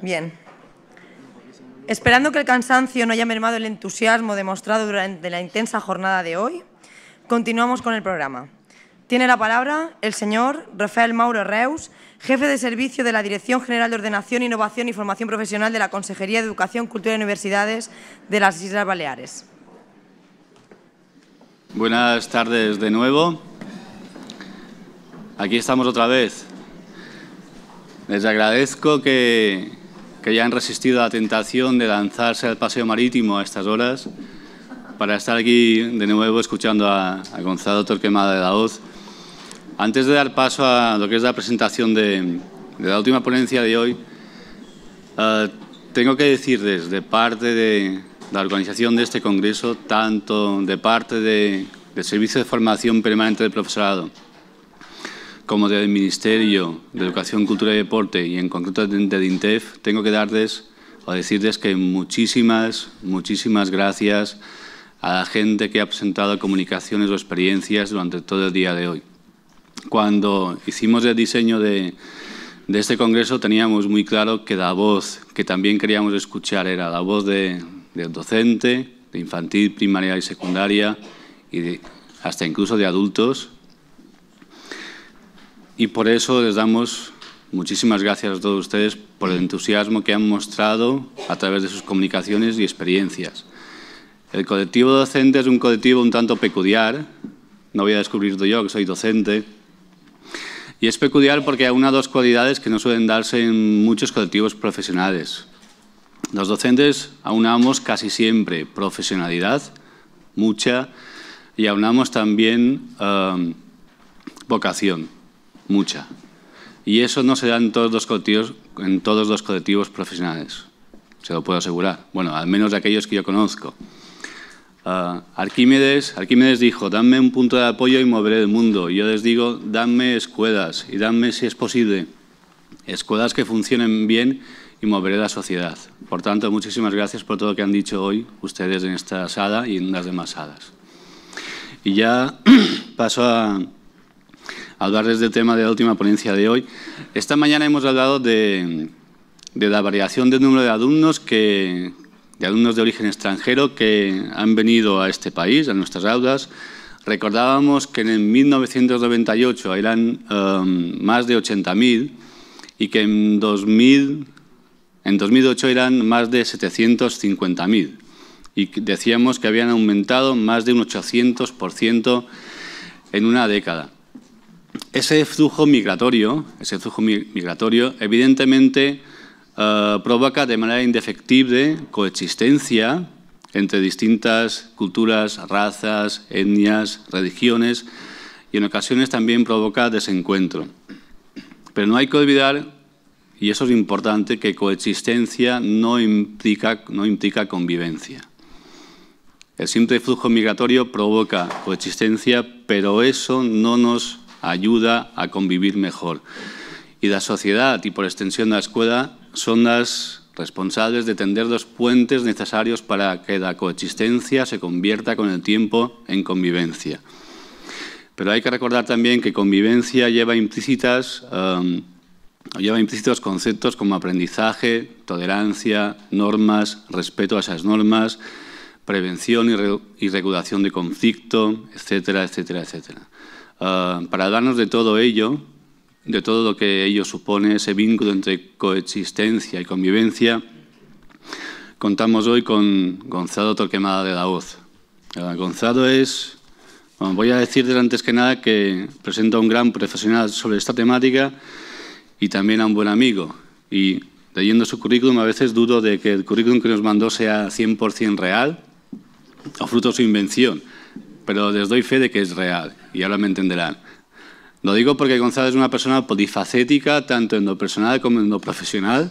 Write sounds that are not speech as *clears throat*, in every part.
Bien. Esperando que el cansancio no haya mermado el entusiasmo demostrado durante la intensa jornada de hoy, continuamos con el programa. Tiene la palabra el señor Rafael Mauro Reus, jefe de servicio de la Dirección General de Ordenación, Innovación y Formación Profesional de la Consejería de Educación, Cultura y Universidades de las Islas Baleares. Buenas tardes de nuevo. Aquí estamos otra vez. Les agradezco que, que hayan resistido a la tentación de lanzarse al paseo marítimo a estas horas para estar aquí de nuevo escuchando a, a Gonzalo Torquemada de la Hoz. Antes de dar paso a lo que es la presentación de, de la última ponencia de hoy, uh, tengo que decir desde parte de la organización de este congreso, tanto de parte de, del Servicio de Formación Permanente del Profesorado, como del Ministerio de Educación, Cultura y Deporte y en concreto de INTEF, tengo que darles o decirles que muchísimas, muchísimas gracias a la gente que ha presentado comunicaciones o experiencias durante todo el día de hoy. Cuando hicimos el diseño de, de este congreso teníamos muy claro que la voz que también queríamos escuchar era la voz de, del docente, de infantil, primaria y secundaria, y de, hasta incluso de adultos. Y por eso les damos muchísimas gracias a todos ustedes por el entusiasmo que han mostrado a través de sus comunicaciones y experiencias. El colectivo docente es un colectivo un tanto peculiar, no voy a descubrirlo yo, que soy docente, y es peculiar porque hay una dos cualidades que no suelen darse en muchos colectivos profesionales. Los docentes aunamos casi siempre profesionalidad, mucha, y aunamos también um, vocación, mucha. Y eso no se da en todos los colectivos, profesionales, se lo puedo asegurar. Bueno, al menos de aquellos que yo conozco. Uh, Arquímedes, Arquímedes dijo, dame un punto de apoyo y moveré el mundo. Yo les digo, dame escuelas y dame, si es posible, escuelas que funcionen bien y moveré la sociedad. Por tanto, muchísimas gracias por todo lo que han dicho hoy ustedes en esta sala y en las demás salas. Y ya *clears throat* paso a hablarles del tema de la última ponencia de hoy. Esta mañana hemos hablado de, la variación del número de alumnos que, de alumnos de origen extranjero que han venido a este país, a nuestras aulas. Recordábamos que en 1998 eran um, más de 80.000 y que en, 2000, en 2008 eran más de 750.000. Y decíamos que habían aumentado más de un 800% en una década. Ese flujo migratorio, ese flujo migratorio evidentemente Uh, provoca de manera indefectible coexistencia entre distintas culturas, razas, etnias, religiones y en ocasiones también provoca desencuentro. Pero no hay que olvidar, y eso es importante, que coexistencia no implica, no implica convivencia. El simple flujo migratorio provoca coexistencia, pero eso no nos ayuda a convivir mejor. Y la sociedad, y por extensión la escuela, son las responsables de tender los puentes necesarios para que la coexistencia se convierta con el tiempo en convivencia. Pero hay que recordar también que convivencia lleva implícitas um, lleva implícitos conceptos como aprendizaje, tolerancia, normas, respeto a esas normas, prevención y, y regulación de conflicto, etcétera, etcétera, etcétera. Uh, para hablarnos de todo ello, de todo lo que ello supone, ese vínculo entre coexistencia y convivencia, contamos hoy con Gonzalo Torquemada de la Hoz. Gonzalo es, voy a decirles antes que nada que presenta a un gran profesional sobre esta temática y también a un buen amigo. Y leyendo su currículum a veces dudo de que el currículum que nos mandó sea 100% real o fruto de su invención, pero les doy fe de que es real y ahora me entenderán. Lo digo porque Gonzalo es una persona polifacética, tanto en lo personal como en lo profesional,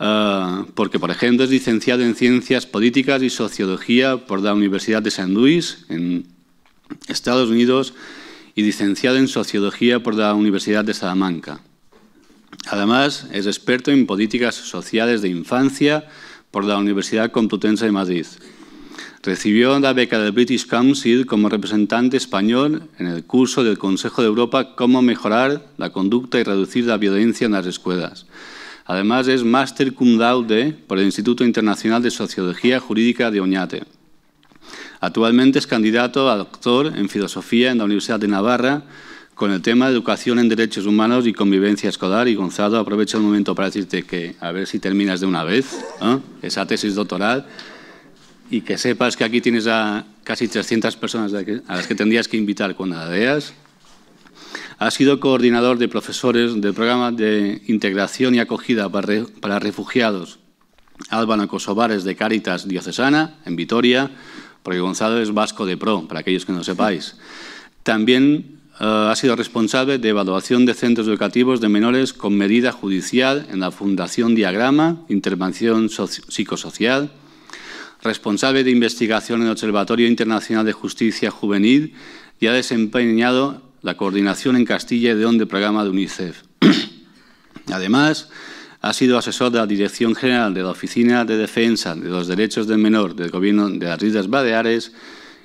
uh, porque, por ejemplo, es licenciado en Ciencias Políticas y Sociología por la Universidad de San Luis, en Estados Unidos, y licenciado en Sociología por la Universidad de Salamanca. Además, es experto en políticas sociales de infancia por la Universidad Complutense de Madrid. Recibió la beca del British Council como representante español en el curso del Consejo de Europa Cómo mejorar la conducta y reducir la violencia en las escuelas. Además, es máster cum laude por el Instituto Internacional de Sociología Jurídica de Oñate. Actualmente es candidato a doctor en Filosofía en la Universidad de Navarra con el tema de Educación en Derechos Humanos y Convivencia Escolar. Y Gonzalo, aprovecho el momento para decirte que a ver si terminas de una vez esa tesis doctoral y que sepas que aquí tienes a casi 300 personas a las que tendrías que invitar cuando la veas. Ha sido coordinador de profesores del programa de integración y acogida para refugiados albano-kosovares de Cáritas Diocesana, en Vitoria, porque Gonzalo es vasco de pro, para aquellos que no sepáis. También eh, ha sido responsable de evaluación de centros educativos de menores con medida judicial en la Fundación Diagrama, Intervención Psicosocial, responsable de investigación en el Observatorio Internacional de Justicia Juvenil y ha desempeñado la coordinación en Castilla y León del programa de UNICEF. *clears throat* Además, ha sido asesor de la Dirección General de la Oficina de Defensa de los Derechos del Menor del Gobierno de las Islas Baleares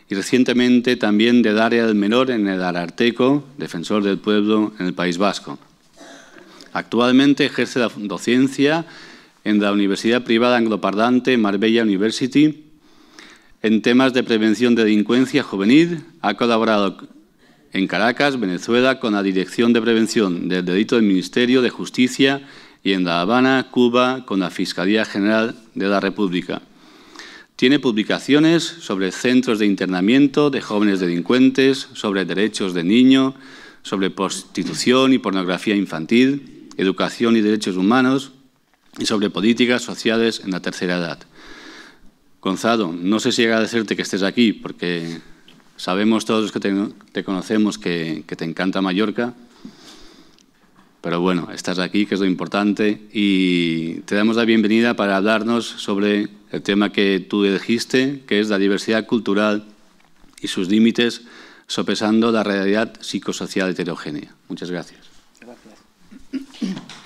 y recientemente también del área del menor en el Ararteco, defensor del pueblo en el País Vasco. Actualmente ejerce la docencia en la Universidad Privada Angloparlante Marbella University en temas de prevención de delincuencia juvenil. Ha colaborado en Caracas, Venezuela, con la Dirección de Prevención del Delito del Ministerio de Justicia y en La Habana, Cuba, con la Fiscalía General de la República. Tiene publicaciones sobre centros de internamiento de jóvenes delincuentes, sobre derechos de niño, sobre prostitución y pornografía infantil, educación y derechos humanos y sobre políticas sociales en la tercera edad. Gonzalo, no sé si agradecerte que estés aquí, porque sabemos todos los que te, conocemos que te encanta Mallorca pero bueno, estás aquí, que es lo importante, y te damos la bienvenida para hablarnos sobre el tema que tú elegiste, que es la diversidad cultural y sus límites, sopesando la realidad psicosocial heterogénea. Muchas gracias. Gracias.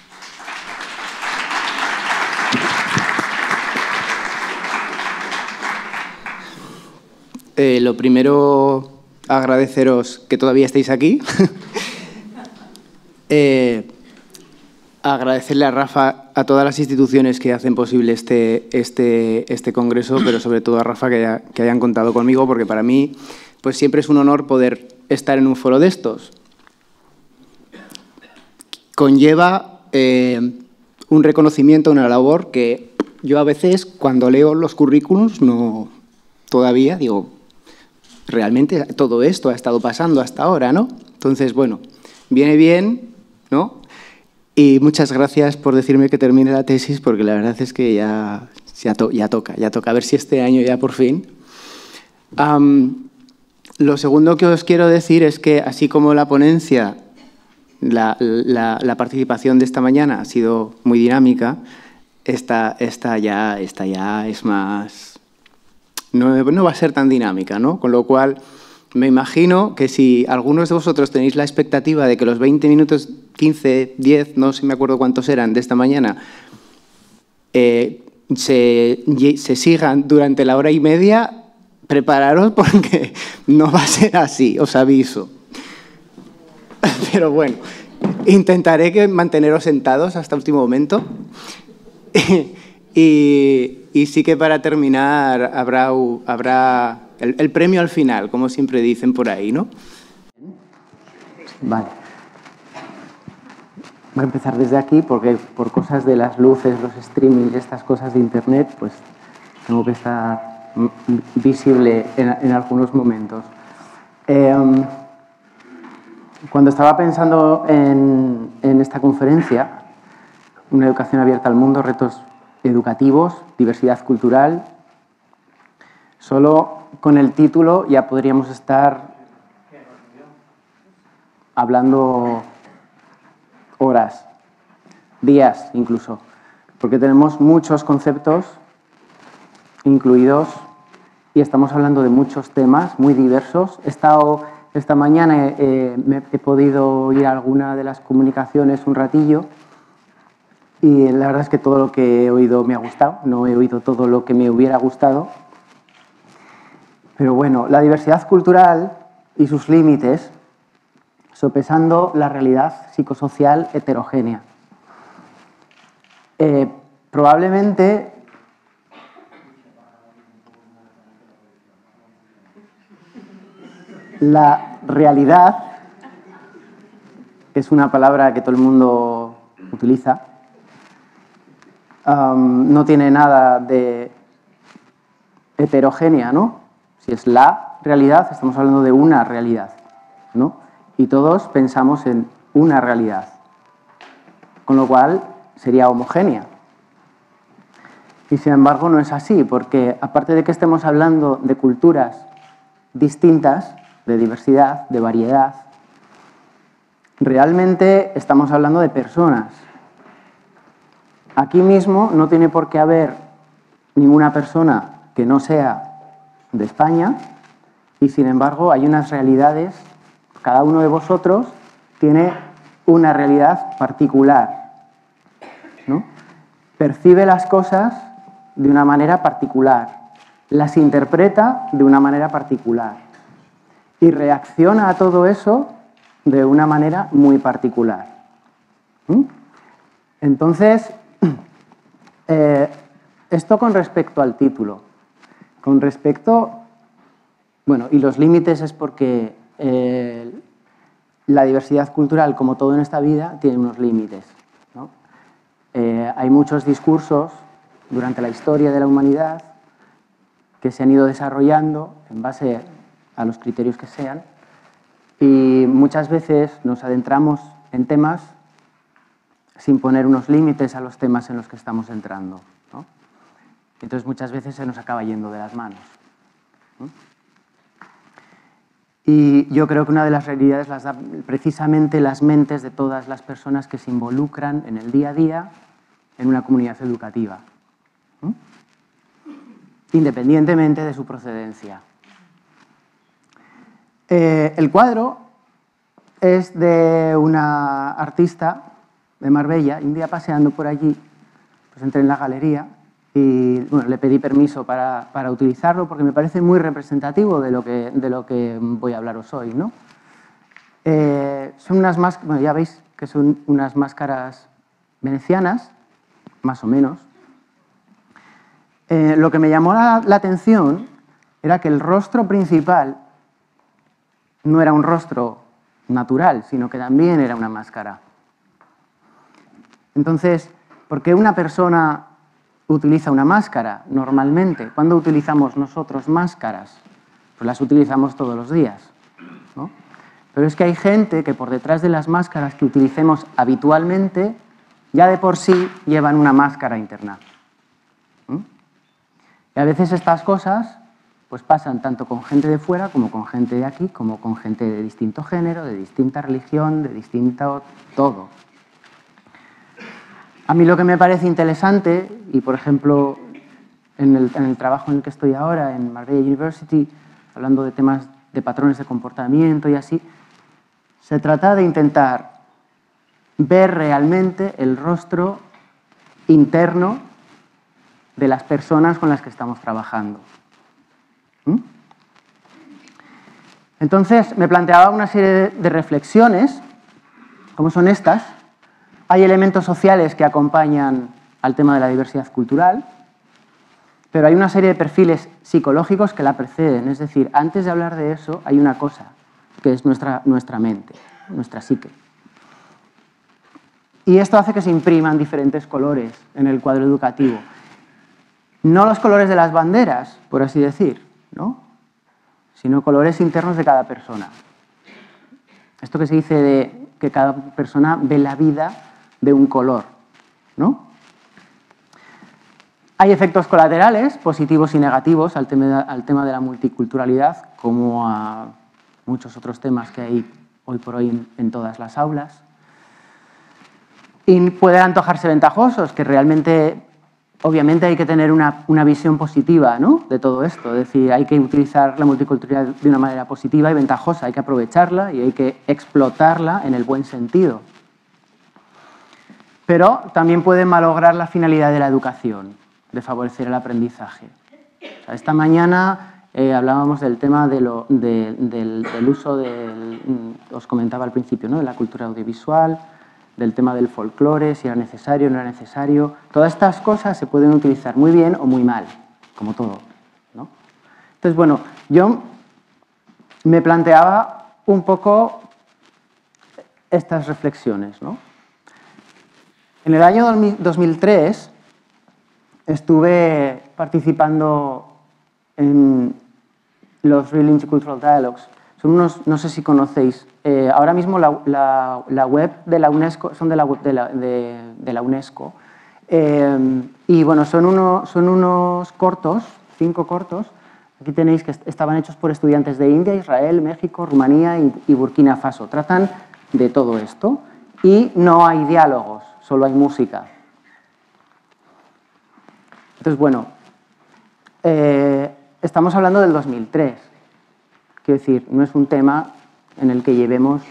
Eh, lo primero, agradeceros que todavía estéis aquí. *laughs* Eh, agradecerle a Rafa, a todas las instituciones que hacen posible este, este, este congreso, pero sobre todo a Rafa que, hayan contado conmigo, porque para mí pues siempre es un honor poder estar en un foro de estos. Conlleva eh, un reconocimiento, una labor que yo a veces cuando leo los currículums no todavía digo, realmente todo esto ha estado pasando hasta ahora, ¿no? Entonces, bueno, viene bien ¿no? Y muchas gracias por decirme que termine la tesis, porque la verdad es que ya, ya, toca, ya toca. A ver si este año ya por fin. lo segundo que os quiero decir es que, así como la ponencia, la, participación de esta mañana ha sido muy dinámica, esta, esta, ya, esta ya es más... No, va a ser tan dinámica, ¿no? Con lo cual me imagino que si algunos de vosotros tenéis la expectativa de que los 20 minutos, 15, 10, no sé me acuerdo cuántos eran, de esta mañana, eh, se, sigan durante la hora y media, prepararos porque *laughs* no va a ser así, os aviso. *laughs* Pero bueno, intentaré que manteneros sentados hasta último momento. *laughs* y, y sí que para terminar habrá, habrá el, premio al final, como siempre dicen por ahí, ¿no? Vale. Voy a empezar desde aquí porque por cosas de las luces, los streamings, estas cosas de internet, pues tengo que estar visible en, algunos momentos. Em, cuando estaba pensando en, en esta conferencia, una educación abierta al mundo, retos educativos, diversidad cultural, solo con el título ya podríamos estar hablando horas, días incluso, porque tenemos muchos conceptos incluidos y estamos hablando de muchos temas muy diversos. He estado esta mañana, eh, me he podido ir a alguna de las comunicaciones un ratillo y la verdad es que todo lo que he oído me ha gustado, no he oído todo lo que me hubiera gustado, pero bueno, la diversidad cultural y sus límites, sopesando la realidad psicosocial heterogénea. Eh, probablemente la realidad, es una palabra que todo el mundo utiliza, no tiene nada de heterogénea, ¿no? Si es la realidad, estamos hablando de una realidad, ¿no? Y todos pensamos en una realidad, con lo cual sería homogénea. Y sin embargo no es así, porque aparte de que estemos hablando de culturas distintas, de diversidad, de variedad, realmente estamos hablando de personas. Aquí mismo no tiene por qué haber ninguna persona que no sea de España y sin embargo hay unas realidades, cada uno de vosotros tiene una realidad particular, ¿no? percibe las cosas de una manera particular, las interpreta de una manera particular y reacciona a todo eso de una manera muy particular. Entonces, eh, esto con respecto al título. Con respecto, bueno, y los límites es porque eh, la diversidad cultural, como todo en esta vida, tiene unos límites. Eh, hay muchos discursos durante la historia de la humanidad que se han ido desarrollando en base a los criterios que sean. Y muchas veces nos adentramos en temas sin poner unos límites a los temas en los que estamos entrando. Entonces muchas veces se nos acaba yendo de las manos. Y yo creo que una de las realidades las da precisamente las mentes de todas las personas que se involucran en el día a día en una comunidad educativa, independientemente de su procedencia. Eh, el cuadro es de una artista de Marbella, y un día paseando por allí, pues entré en la galería y bueno, le pedí permiso para, para, utilizarlo porque me parece muy representativo de lo que, de lo que voy a hablaros hoy. ¿no? Eh, son unas máscaras, bueno, ya veis que son unas máscaras venecianas, más o menos. Eh, lo que me llamó la, la atención era que el rostro principal no era un rostro natural, sino que también era una máscara. Entonces, ¿por qué una persona utiliza una máscara normalmente? ¿Cuándo utilizamos nosotros máscaras? Pues las utilizamos todos los días. Pero es que hay gente que por detrás de las máscaras que utilicemos habitualmente, ya de por sí llevan una máscara interna. Y a veces estas cosas pues pasan tanto con gente de fuera como con gente de aquí, como con gente de distinto género, de distinta religión, de distinto todo. A mí lo que me parece interesante, y por ejemplo en el, trabajo en el que estoy ahora, en Marbella University, hablando de temas de patrones de comportamiento y así, se trata de intentar ver realmente el rostro interno de las personas con las que estamos trabajando. ¿Mm? Entonces me planteaba una serie de reflexiones, como son estas. Hay elementos sociales que acompañan al tema de la diversidad cultural, pero hay una serie de perfiles psicológicos que la preceden. Es decir, antes de hablar de eso hay una cosa, que es nuestra, nuestra mente, nuestra psique. Y esto hace que se impriman diferentes colores en el cuadro educativo. No los colores de las banderas, por así decir, ¿no? sino colores internos de cada persona. Esto que se dice de que cada persona ve la vida de un color. ¿no? Hay efectos colaterales, positivos y negativos, al tema, al tema de la multiculturalidad, como a muchos otros temas que hay hoy por hoy en, todas las aulas. Y pueden antojarse ventajosos, que realmente obviamente hay que tener una, visión positiva ¿no? de todo esto, es decir, hay que utilizar la multiculturalidad de una manera positiva y ventajosa, hay que aprovecharla y hay que explotarla en el buen sentido. Pero también puede malograr la finalidad de la educación, de favorecer el aprendizaje. esta mañana eh, hablábamos del tema del, uso, del, os comentaba al principio, ¿no? de la cultura audiovisual, del tema del folclore, si era necesario no era necesario. Todas estas cosas se pueden utilizar muy bien o muy mal, como todo. ¿no? Entonces, bueno, yo me planteaba un poco estas reflexiones. ¿no? En el año 2003 estuve participando en los Real Intercultural Dialogues. Son unos, no sé si conocéis, eh, ahora mismo la, web de la UNESCO, son de la web de la, UNESCO, eh, y bueno, son, uno, son unos cortos, cinco cortos, aquí tenéis que estaban hechos por estudiantes de India, Israel, México, Rumanía y Burkina Faso. Tratan de todo esto y no hay diálogos, solo hay música. Entonces, bueno, eh, estamos hablando del 2003. Quiero decir, no es un tema en el que llevemos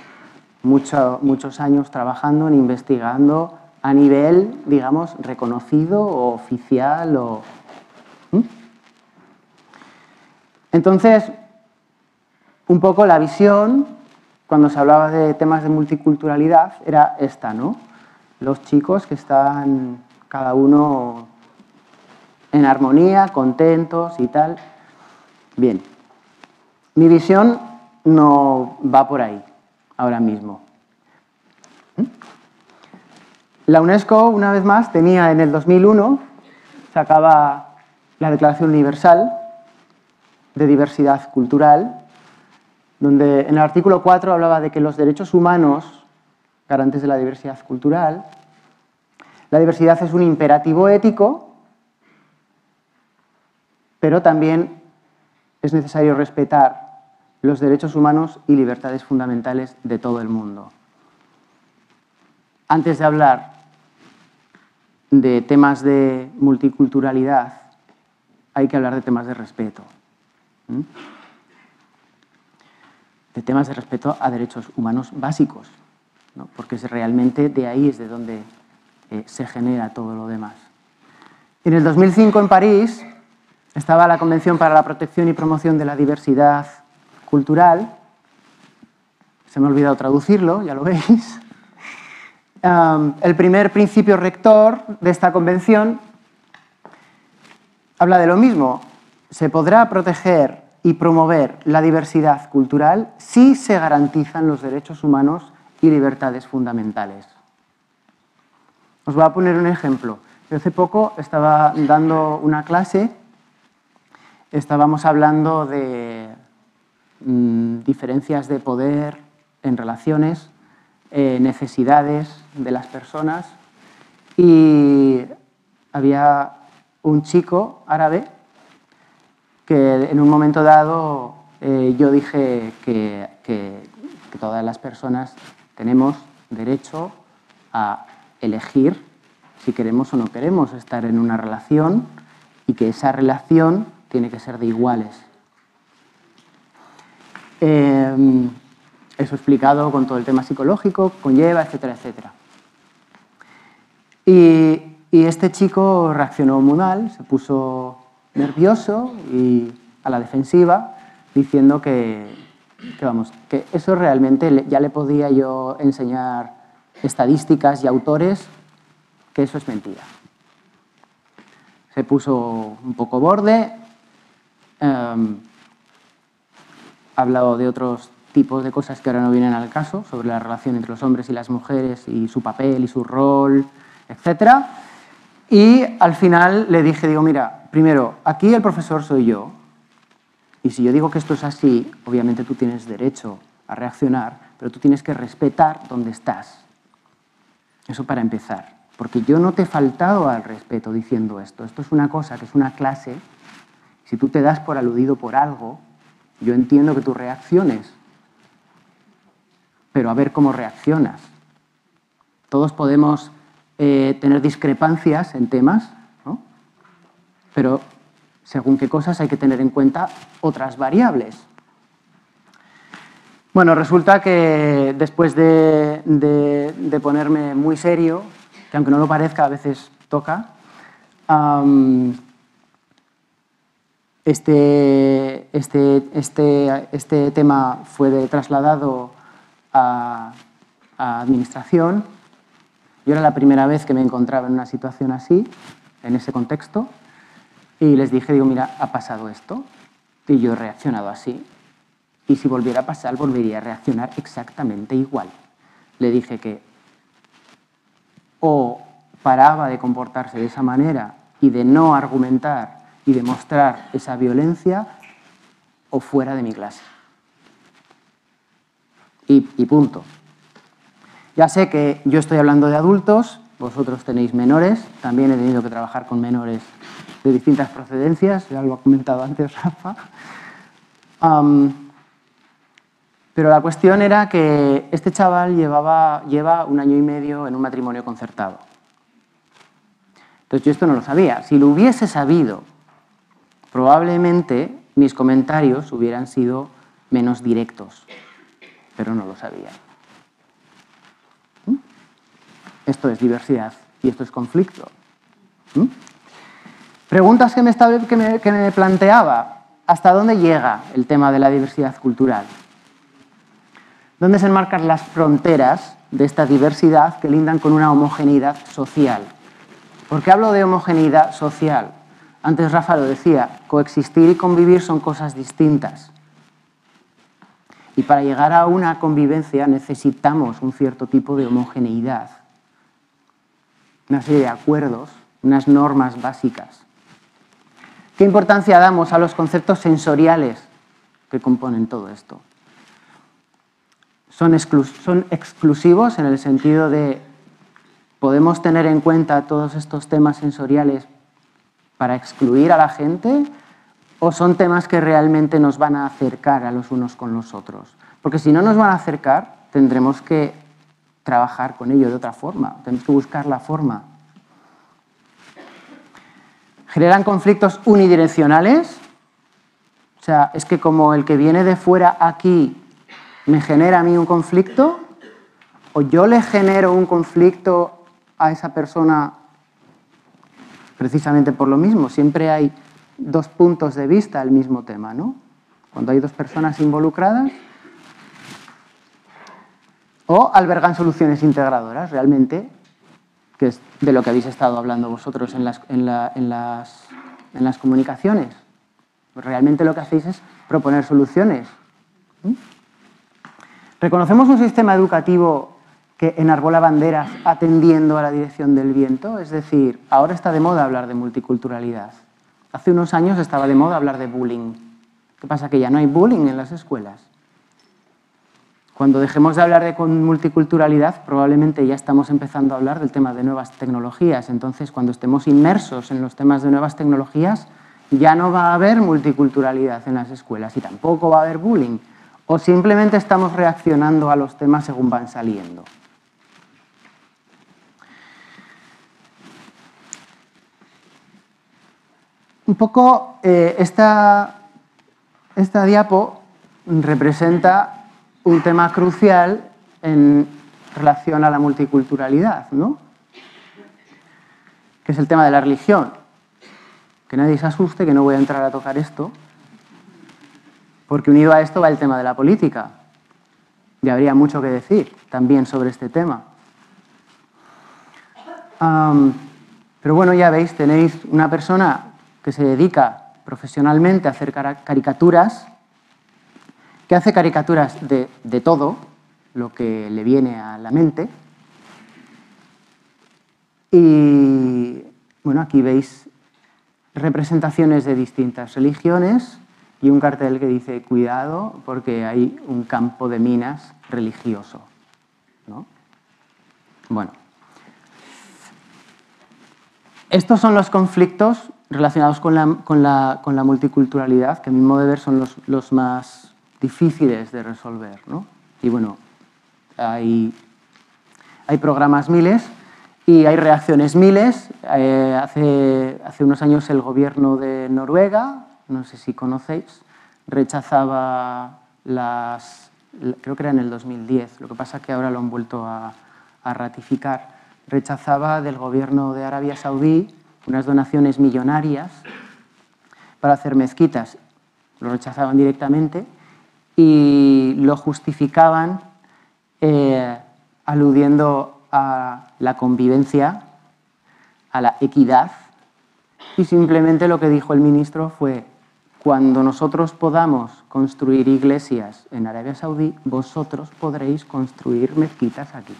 muchos años trabajando ni investigando a nivel, digamos, reconocido o oficial. O, Entonces, un poco la visión, cuando se hablaba de temas de multiculturalidad, era esta, ¿no? Los chicos que están cada uno en armonía, contentos y tal. Bien, mi visión no va por ahí ahora mismo. La UNESCO, una vez más, tenía en el 2001, sacaba la Declaración Universal de Diversidad Cultural, donde en el artículo 4 hablaba de que los derechos humanos, garantes de la diversidad cultural, la diversidad es un imperativo ético pero también es necesario respetar los derechos humanos y libertades fundamentales de todo el mundo. Antes de hablar de temas de multiculturalidad, hay que hablar de temas de respeto. De temas de respeto a derechos humanos básicos, porque realmente de ahí es de donde eh, se genera todo lo demás. En el 2005 en París estaba la Convención para la Protección y Promoción de la Diversidad Cultural. Se me ha olvidado traducirlo, ya lo *laughs* veis. el primer principio rector de esta convención habla de lo mismo. Se podrá proteger y promover la diversidad cultural si se garantizan los derechos humanos y libertades fundamentales. Os voy a poner un ejemplo. Yo hace poco estaba dando una clase estábamos hablando de mm, diferencias de poder en relaciones, eh, necesidades de las personas y había un chico árabe que en un momento dado eh, yo dije que, que todas las personas tenemos derecho a elegir si queremos o no queremos estar en una relación y que esa relación tiene que ser de iguales. Em, eso explicado con todo el tema psicológico, conlleva, etcétera, etcétera. Y, este chico reaccionó muy mal, se puso nervioso y a la defensiva, diciendo que, vamos, que eso realmente ya le podía yo enseñar estadísticas y autores, que eso es mentira. Se puso un poco borde Um, ha hablado de otros tipos de cosas que ahora no vienen al caso, sobre la relación entre los hombres y las mujeres y su papel y su rol, etc. Y al final le dije, digo, mira, primero, aquí el profesor soy yo, y si yo digo que esto es así, obviamente tú tienes derecho a reaccionar, pero tú tienes que respetar dónde estás. Eso para empezar. Porque yo no te he faltado al respeto diciendo esto. Esto es una cosa que es una clase si tú te das por aludido por algo, yo entiendo que tú reacciones, pero a ver cómo reaccionas. Todos podemos eh, tener discrepancias en temas, ¿no? pero según qué cosas hay que tener en cuenta otras variables. Bueno, resulta que después de, ponerme muy serio, que aunque no lo parezca, a veces toca, este, este, este, este tema fue trasladado a, administración Yo era la primera vez que me encontraba en una situación así, en ese contexto, y les dije, digo, mira, ha pasado esto, y yo he reaccionado así, y si volviera a pasar, volvería a reaccionar exactamente igual. Le dije que o paraba de comportarse de esa manera y de no argumentar y demostrar esa violencia, o fuera de mi clase. Y, y punto. Ya sé que yo estoy hablando de adultos, vosotros tenéis menores, también he tenido que trabajar con menores de distintas procedencias, ya lo ha comentado antes Rafa. pero la cuestión era que este chaval llevaba, lleva un año y medio en un matrimonio concertado. Entonces yo esto no lo sabía. Si lo hubiese sabido, probablemente mis comentarios hubieran sido menos directos, pero no lo sabía. Esto es diversidad y esto es conflicto. ¿Mm? Preguntas que me, que, planteaba. ¿Hasta dónde llega el tema de la diversidad cultural? ¿Dónde se enmarcan las fronteras de esta diversidad que lindan con una homogeneidad social? ¿Por qué hablo de homogeneidad social? Antes Rafa lo decía, coexistir y convivir son cosas distintas. Y para llegar a una convivencia necesitamos un cierto tipo de homogeneidad una serie de acuerdos, unas normas básicas. ¿Qué importancia damos a los conceptos sensoriales que componen todo esto? Son, exclusivos en el sentido de podemos tener en cuenta todos estos temas sensoriales para excluir a la gente o son temas que realmente nos van a acercar a los unos con los otros. Porque si no nos van a acercar, tendremos que trabajar con ello de otra forma, tenemos que buscar la forma. Generan conflictos unidireccionales, o sea, es que como el que viene de fuera aquí me genera a mí un conflicto, o yo le genero un conflicto a esa persona precisamente por lo mismo. Siempre hay dos puntos de vista al mismo tema, ¿no? Cuando hay dos personas involucradas, o albergan soluciones integradoras realmente, que es de lo que habéis estado hablando vosotros en las, en las, en las comunicaciones. Realmente lo que hacéis es proponer soluciones. ¿Reconocemos un sistema educativo que enarbola banderas atendiendo a la dirección del viento? Es decir, ahora está de moda hablar de multiculturalidad. Hace unos años estaba de moda hablar de bullying. ¿Qué pasa? Que ya no hay bullying en las escuelas. Cuando dejemos de hablar de multiculturalidad, probablemente ya estamos empezando a hablar del tema de nuevas tecnologías. Entonces, cuando estemos inmersos en los temas de nuevas tecnologías, ya no va a haber multiculturalidad en las escuelas y tampoco va a haber bullying. O simplemente estamos reaccionando a los temas según van saliendo. Un poco eh, esta, esta diapo representa un tema crucial en relación a la multiculturalidad, ¿no? que es el tema de la religión. Que nadie se asuste, que no voy a entrar a tocar esto, porque unido a esto va el tema de la política. Y habría mucho que decir también sobre este tema. pero bueno, ya veis, tenéis una persona que se dedica profesionalmente a hacer caricaturas que hace caricaturas de, todo lo que le viene a la mente. Y bueno, aquí veis representaciones de distintas religiones y un cartel que dice cuidado porque hay un campo de minas religioso. Bueno, estos son los conflictos relacionados con la, multiculturalidad, que a mi modo de ver son los, los más difíciles de resolver. ¿no? Y bueno, hay, hay programas miles y hay reacciones miles. Eh, hace, hace unos años el gobierno de Noruega, no sé si conocéis, rechazaba las, creo que era en el 2010, lo que pasa es que ahora lo han vuelto a, a ratificar, rechazaba del gobierno de Arabia Saudí unas donaciones millonarias para hacer mezquitas. Lo rechazaban directamente y lo justificaban eh, aludiendo a la convivencia, a la equidad, y simplemente lo que dijo el ministro fue, cuando nosotros podamos construir iglesias en Arabia Saudí, vosotros podréis construir mezquitas aquí.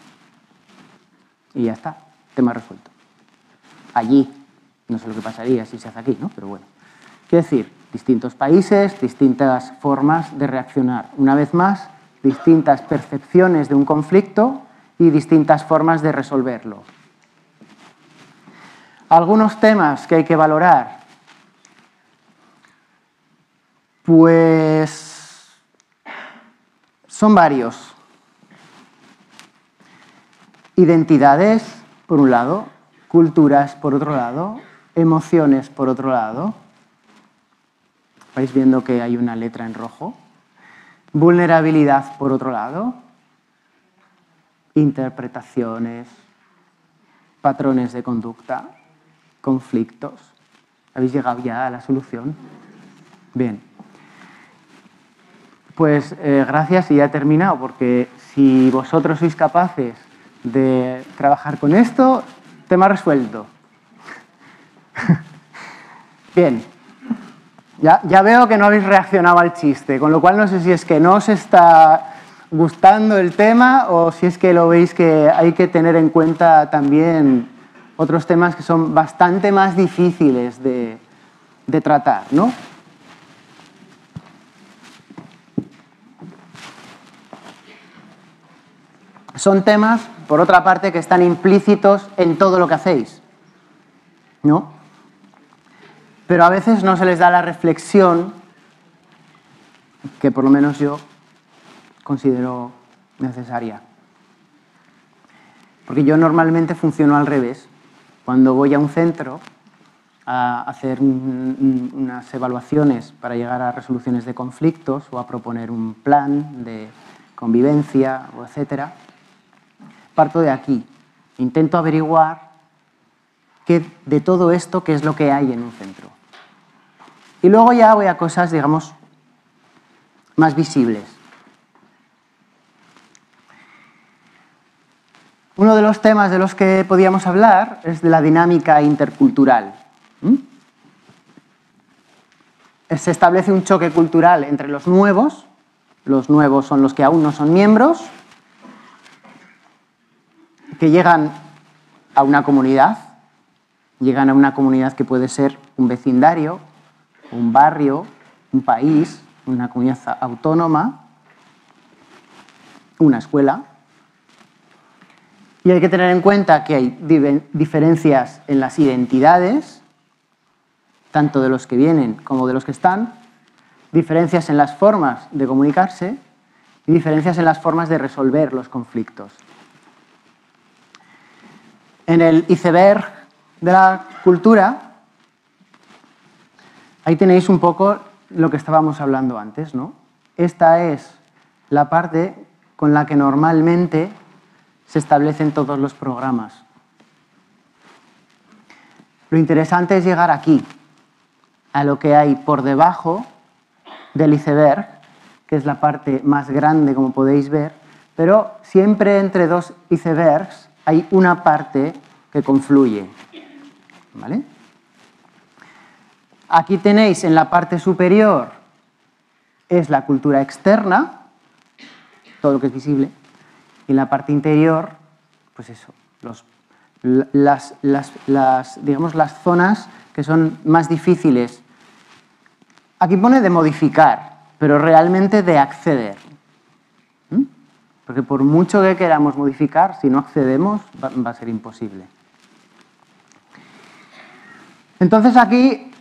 Y ya está, tema resuelto. Allí, no sé lo que pasaría si se hace aquí, ¿no? Pero bueno. Quiero decir, distintos países, distintas formas de reaccionar. Una vez más, distintas percepciones de un conflicto y distintas formas de resolverlo. Algunos temas que hay que valorar. Pues son varios. Identidades, por un lado, culturas, por otro lado, emociones, por otro lado. ¿Vais viendo que hay una letra en rojo? Vulnerabilidad, por otro lado. Interpretaciones, patrones de conducta, conflictos. ¿Habéis llegado ya a la solución? Bien. Pues eh, gracias y ya he terminado, porque si vosotros sois capaces de trabajar con esto, tema resuelto. *laughs* Bien. Ya, veo que no habéis reaccionado al chiste, con lo cual no sé si es que no os está gustando el tema o si es que lo veis que hay que tener en cuenta también otros temas que son bastante más difíciles de, de tratar, ¿no? Son temas, por otra parte, que están implícitos en todo lo que hacéis, ¿no? Pero a veces no se les da la reflexión que por lo menos yo considero necesaria. Porque yo normalmente funciono al revés. Cuando voy a un centro a hacer unas evaluaciones para llegar a resoluciones de conflictos o a proponer un plan de convivencia, etcétera, parto de aquí. Intento averiguar qué, de todo esto qué es lo que hay en un centro. Y luego ya voy a cosas, digamos, más visibles. Uno de los temas de los que podíamos hablar es de la dinámica intercultural. Se establece un choque cultural entre los nuevos, los nuevos son los que aún no son miembros, que llegan a una comunidad, llegan a una comunidad que puede ser un vecindario, un barrio, un país, una comunidad autónoma, una escuela. Y hay que tener en cuenta que hay diferencias en las identidades, tanto de los que vienen como de los que están, diferencias en las formas de comunicarse y diferencias en las formas de resolver los conflictos. En el iceberg de la cultura Ahí tenéis un poco lo que estábamos hablando antes, ¿no? Esta es la parte con la que normalmente se establecen todos los programas. Lo interesante es llegar aquí, a lo que hay por debajo del iceberg, que es la parte más grande, como podéis ver, pero siempre entre dos icebergs hay una parte que confluye. ¿Vale? Aquí tenéis en la parte superior es la cultura externa, todo lo que es visible, y en la parte interior, pues eso, las, digamos, las zonas que son más difíciles. Aquí pone de modificar, pero realmente de acceder. ¿Mm? Porque por mucho que queramos modificar, si no accedemos, va a ser imposible. Entonces aquí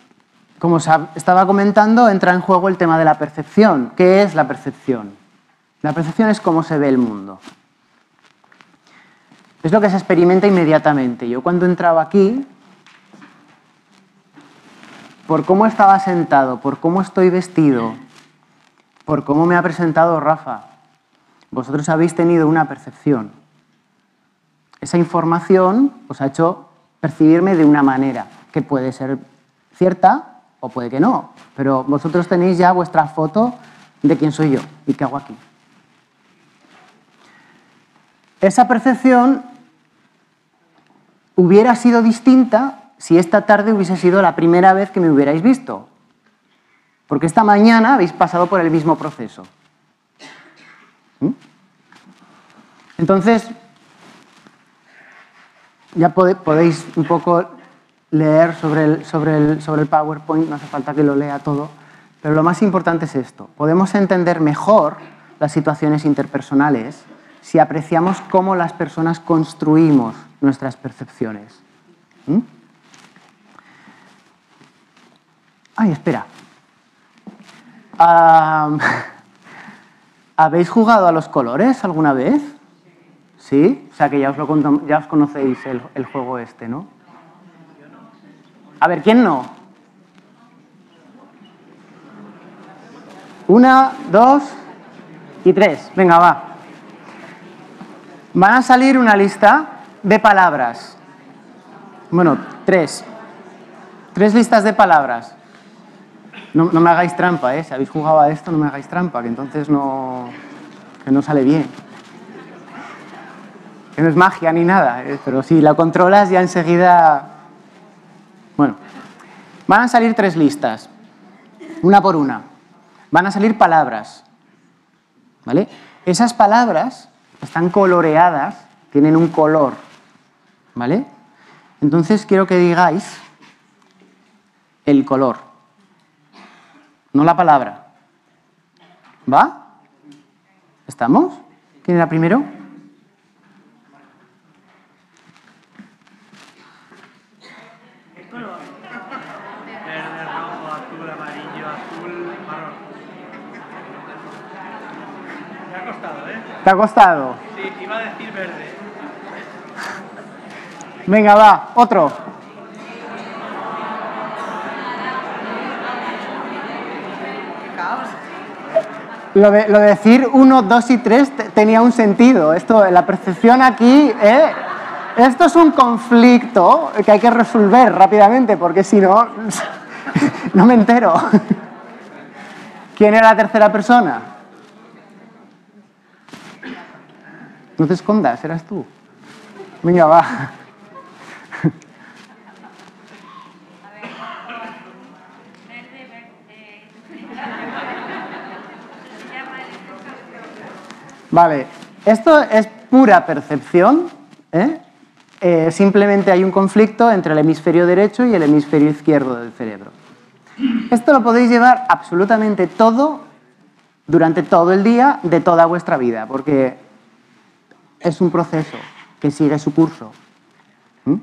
como estaba comentando, entra en juego el tema de la percepción. ¿Qué es la percepción? La percepción es cómo se ve el mundo. Es lo que se experimenta inmediatamente. Yo cuando entraba aquí, por cómo estaba sentado, por cómo estoy vestido, por cómo me ha presentado Rafa, vosotros habéis tenido una percepción. Esa información os ha hecho percibirme de una manera que puede ser cierta o puede que no, pero vosotros tenéis ya vuestra foto de quién soy yo y qué hago aquí. Esa percepción hubiera sido distinta si esta tarde hubiese sido la primera vez que me hubierais visto. Porque esta mañana habéis pasado por el mismo proceso. ¿Mm? Entonces, ya podéis un poco leer sobre el, sobre, el, sobre el PowerPoint, no hace falta que lo lea todo, pero lo más importante es esto. Podemos entender mejor las situaciones interpersonales si apreciamos cómo las personas construimos nuestras percepciones. ¿Mm? Ay, espera. *laughs* ¿Habéis jugado a los colores alguna vez? ¿Sí? O sea que ya os, ya os conocéis el, el juego este, ¿no? A ver, ¿quién no? Una, dos y tres. Venga, va. Van a salir una lista de palabras. Bueno, tres. Tres listas de palabras. No, me hagáis trampa, ¿eh? Si habéis jugado a esto, no me hagáis trampa, que entonces no, que no sale bien. Que no es magia ni nada, ¿eh? pero si la controlas ya enseguida... Bueno, van a salir tres listas, una por una. Van a salir palabras, ¿vale? Esas palabras están coloreadas, tienen un color, ¿vale? Entonces quiero que digáis el color no la palabra. ¿Va? ¿Estamos? ¿Quién era primero? Verde, rojo, azul, amarillo, azul, marrón. Me ha costado, ¿eh? ¿Te ha costado? Sí, iba a decir verde. Venga, va, otro. Lo de, decir uno, dos y tres tenía un sentido. Esto, la percepción aquí, ¿eh? esto es un conflicto que hay que resolver rápidamente porque si no, *laughs* no me entero. ¿Quién era la tercera persona? No te escondas, eras tú. Venga, va. Vale, esto es pura percepción. ¿eh? ¿eh? simplemente hay un conflicto entre el hemisferio derecho y el hemisferio izquierdo del cerebro. Esto lo podéis llevar absolutamente todo durante todo el día de toda vuestra vida, porque es un proceso que sigue su curso. ¿Mm?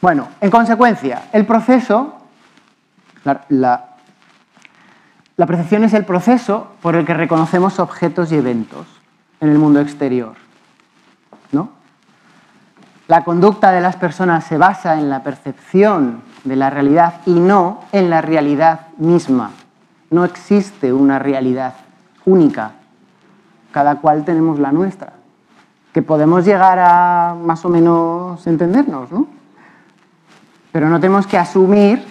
Bueno, en consecuencia, el proceso, la, la percepción es el proceso por el que reconocemos objetos y eventos en el mundo exterior. ¿no? La conducta de las personas se basa en la percepción de la realidad y no en la realidad misma. No existe una realidad única. Cada cual tenemos la nuestra. Que podemos llegar a más o menos entendernos, ¿no? Pero no tenemos que asumir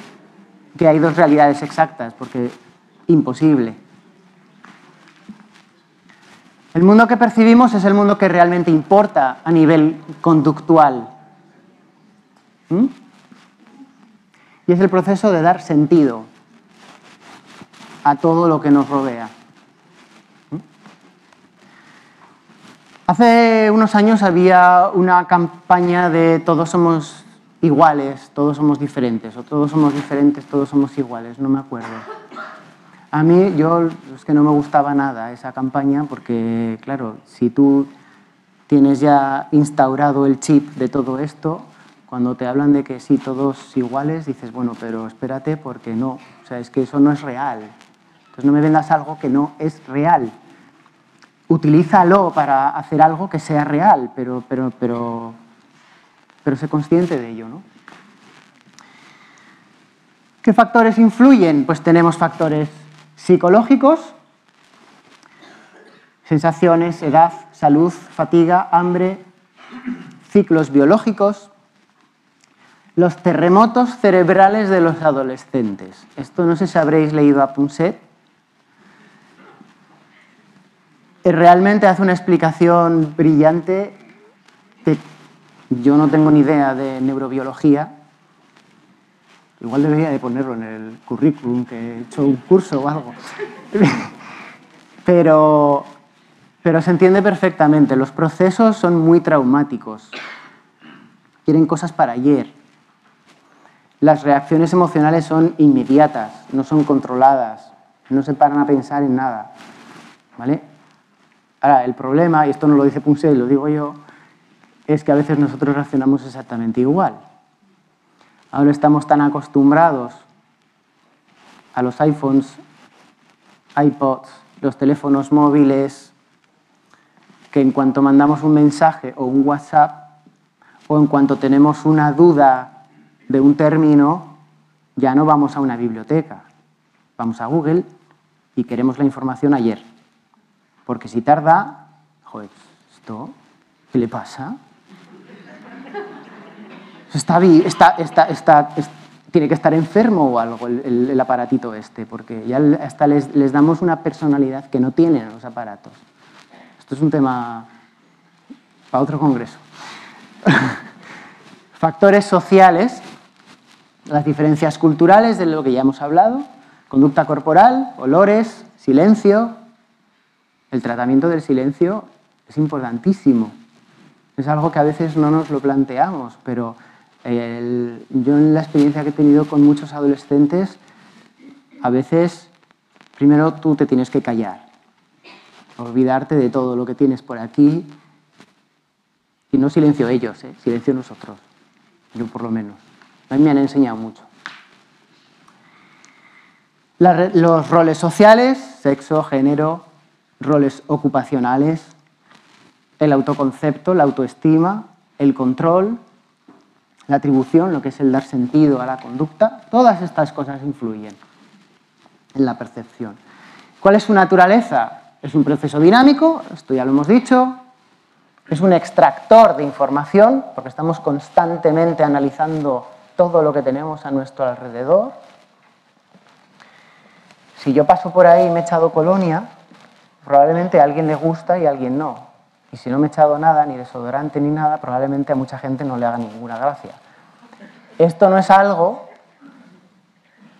que hay dos realidades exactas, porque imposible. El mundo que percibimos es el mundo que realmente importa a nivel conductual. Y es el proceso de dar sentido a todo lo que nos rodea. Hace unos años había una campaña de todos somos iguales, todos somos diferentes, o todos somos diferentes, todos somos iguales, no me acuerdo. A mí, yo, es que no me gustaba nada esa campaña porque, claro, si tú tienes ya instaurado el chip de todo esto, cuando te hablan de que sí, todos iguales, dices, bueno, pero espérate porque no, o sea, es que eso no es real. Entonces no me vendas algo que no es real. Utilízalo para hacer algo que sea real, pero, pero, pero, pero sé consciente de ello, ¿no? ¿Qué factores influyen? Pues tenemos factores psicológicos, sensaciones, edad, salud, fatiga, hambre, ciclos biológicos, los terremotos cerebrales de los adolescentes. Esto no sé si habréis leído a Punset. Realmente hace una explicación brillante de yo no tengo ni idea de neurobiología. Igual debería de ponerlo en el currículum, que he hecho un curso o algo. *laughs* Pero, pero se entiende perfectamente. Los procesos son muy traumáticos. Quieren cosas para ayer. Las reacciones emocionales son inmediatas, no son controladas, no se paran a pensar en nada. ¿Vale? Ahora, el problema, y esto no lo dice Punset, lo digo yo, es que a veces nosotros reaccionamos exactamente igual. Ahora estamos tan acostumbrados a los iPhones, iPods, los teléfonos móviles, que en cuanto mandamos un mensaje o un WhatsApp, o en cuanto tenemos una duda de un término, ya no vamos a una biblioteca, vamos a Google y queremos la información ayer. Porque si tarda, joder, ¿esto qué le pasa? Está, está, está, está, tiene que estar enfermo o algo el, aparatito este, porque ya hasta les, les, damos una personalidad que no tienen los aparatos. Esto es un tema para otro congreso. *laughs* Factores sociales, las diferencias culturales de lo que ya hemos hablado, conducta corporal, olores, silencio. El tratamiento del silencio es importantísimo. Es algo que a veces no nos lo planteamos, pero yo en la experiencia que he tenido con muchos adolescentes, a veces primero tú te tienes que callar, olvidarte de todo lo que tienes por aquí y no silencio ellos, ¿eh? silencio nosotros, yo por lo menos. A mí me han enseñado mucho. los roles sociales, sexo, género, roles ocupacionales, el autoconcepto, la autoestima, el control, la atribución, lo que es el dar sentido a la conducta, todas estas cosas influyen en la percepción. ¿Cuál es su naturaleza? Es un proceso dinámico, esto ya lo hemos dicho, es un extractor de información, porque estamos constantemente analizando todo lo que tenemos a nuestro alrededor. Si yo paso por ahí y me he echado colonia, probablemente a alguien le gusta y a alguien no. Y si no me he echado nada, ni desodorante ni nada, probablemente a mucha gente no le haga ninguna gracia. Esto no es algo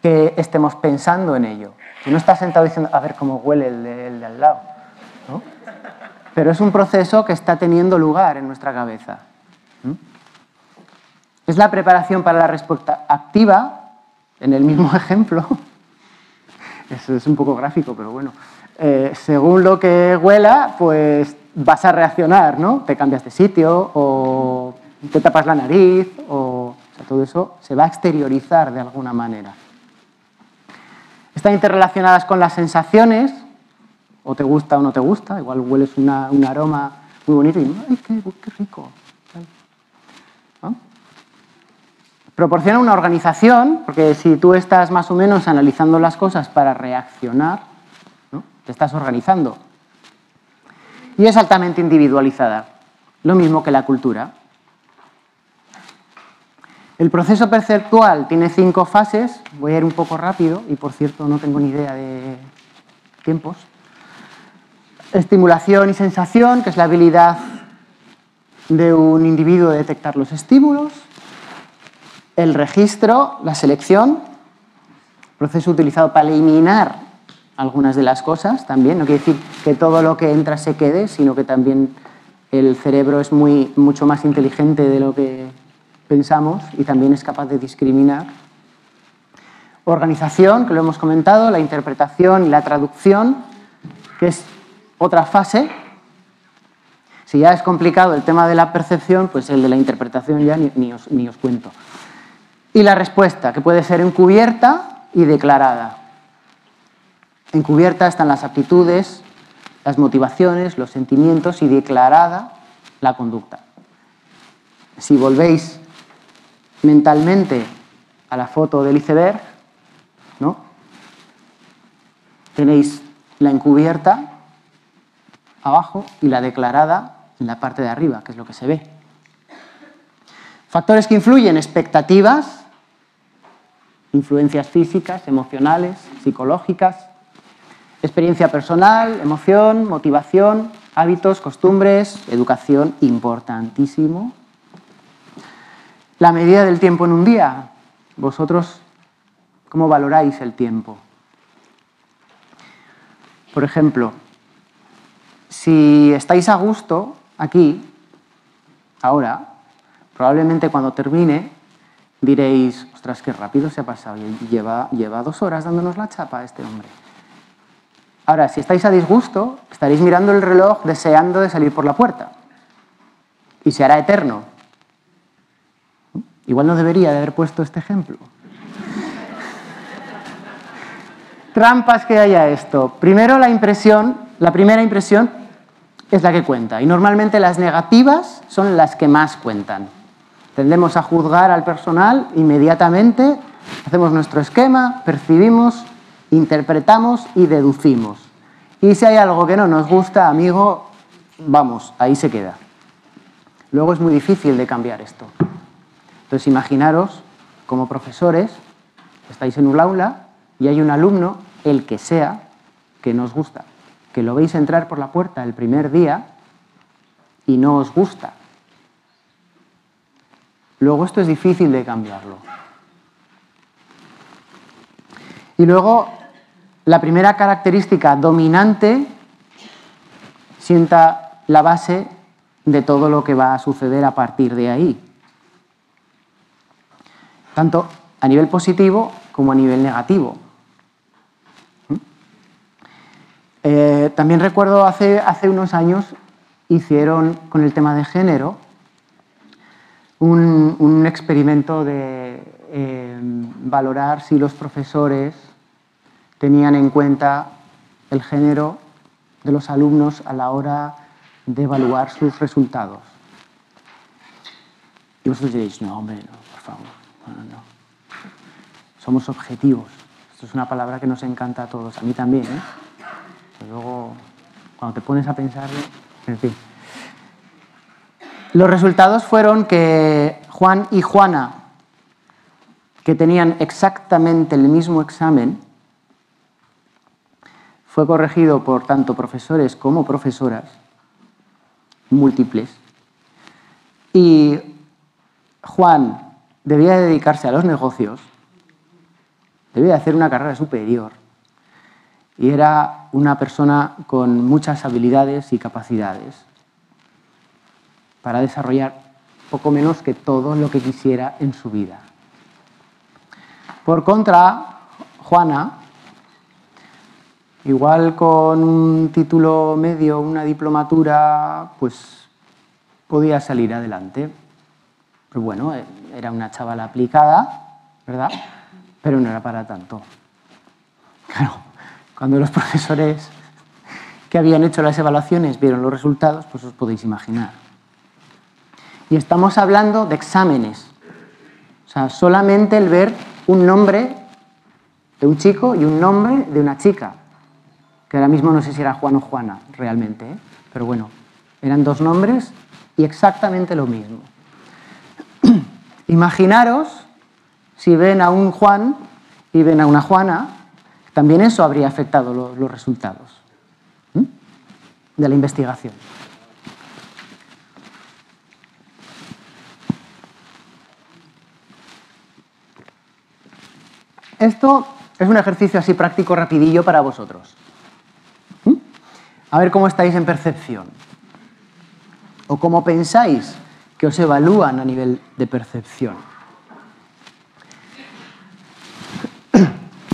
que estemos pensando en ello. Si no estás sentado diciendo, a ver cómo huele el de, al lado. Pero es un proceso que está teniendo lugar en nuestra cabeza. Es la preparación para la respuesta activa, en el mismo *laughs* ejemplo. Eso es un poco gráfico, pero bueno. Eh, según lo que huela, pues vas a reaccionar, ¿no? Te cambias de sitio o te tapas la nariz o, todo eso se va a exteriorizar de alguna manera. Están interrelacionadas con las sensaciones, o te gusta o no te gusta, igual hueles un aroma muy bonito y ¡ay, qué, rico! Proporciona una organización, porque si tú estás más o menos analizando las cosas para reaccionar, te estás organizando y es altamente individualizada, lo mismo que la cultura. El proceso perceptual tiene cinco fases, voy a ir un poco rápido y por cierto no tengo ni idea de tiempos. Estimulación y sensación, que es la habilidad de un individuo de detectar los estímulos. El registro, la selección, proceso utilizado para eliminar algunas de las cosas también. No quiere decir que todo lo que entra se quede, sino que también el cerebro es muy, mucho más inteligente de lo que pensamos y también es capaz de discriminar. Organización, que lo hemos comentado, la interpretación y la traducción, que es otra fase. Si ya es complicado el tema de la percepción, pues el de la interpretación ya ni, os, ni os cuento. Y la respuesta, que puede ser encubierta y declarada. Encubierta están las aptitudes, las motivaciones, los sentimientos y declarada la conducta. Si volvéis mentalmente a la foto del iceberg, ¿no? tenéis la encubierta abajo y la declarada en la parte de arriba, que es lo que se ve. Factores que influyen, expectativas, influencias físicas, emocionales, psicológicas, Experiencia personal, emoción, motivación, hábitos, costumbres, educación, importantísimo. la medida del tiempo en un día. Vosotros, ¿cómo valoráis el tiempo? Por ejemplo, si estáis a gusto aquí, ahora, probablemente cuando termine diréis, ostras, qué rápido se ha pasado, lleva, lleva dos horas dándonos la chapa a este hombre. Ahora, si estáis a disgusto, estaréis mirando el reloj deseando de salir por la puerta. Y se hará eterno. Igual no debería de haber puesto este ejemplo. Trampas que haya esto. Primero la impresión, la primera impresión es la que cuenta. Y normalmente las negativas son las que más cuentan. Tendemos a juzgar al personal inmediatamente, hacemos nuestro esquema, percibimos, interpretamos y deducimos. Y si hay algo que no nos gusta, amigo, vamos, ahí se queda. Luego es muy difícil de cambiar esto. Entonces imaginaros, como profesores, estáis en un aula y hay un alumno, el que sea, que no os gusta, que lo veis entrar por la puerta el primer día y no os gusta. Luego esto es difícil de cambiarlo. Y luego la primera característica dominante sienta la base de todo lo que va a suceder a partir de ahí. Tanto a nivel positivo como a nivel negativo. ¿Mm? Eh, también recuerdo hace, hace unos años hicieron con el tema de género un, experimento de eh, valorar si los profesores tenían en cuenta el género de los alumnos a la hora de evaluar sus resultados. Y vosotros diréis, no, hombre, no, por favor, no, no. Somos objetivos. Esto es una palabra que nos encanta a todos, a mí también. ¿eh? Pero luego, cuando te pones a pensarlo, en fin. Los resultados fueron que Juan y Juana, que tenían exactamente el mismo examen, fue corregido por tanto profesores como profesoras, múltiples, y Juan debía dedicarse a los negocios, debía hacer una carrera superior, y era una persona con muchas habilidades y capacidades para desarrollar poco menos que todo lo que quisiera en su vida. Por contra, Juana Igual con un título medio, una diplomatura, pues podía salir adelante. Pero bueno, eh, era una chavala aplicada, ¿verdad? Pero no era para tanto. Claro, cuando los *laughs* profesores que habían hecho las evaluaciones vieron los resultados, pues os podéis imaginar. Y estamos hablando de exámenes. O sea, solamente el ver un nombre de un chico y un nombre de una chica que ahora mismo no sé si era Juan o Juana realmente, ¿eh? pero bueno, eran dos nombres y exactamente lo mismo. *clears throat* Imaginaros si ven a un Juan y ven a una Juana, también eso habría afectado los resultados de la investigación. Esto es un ejercicio así práctico rapidillo para vosotros. A ver cómo estáis en percepción. O cómo pensáis que os evalúan a nivel de percepción.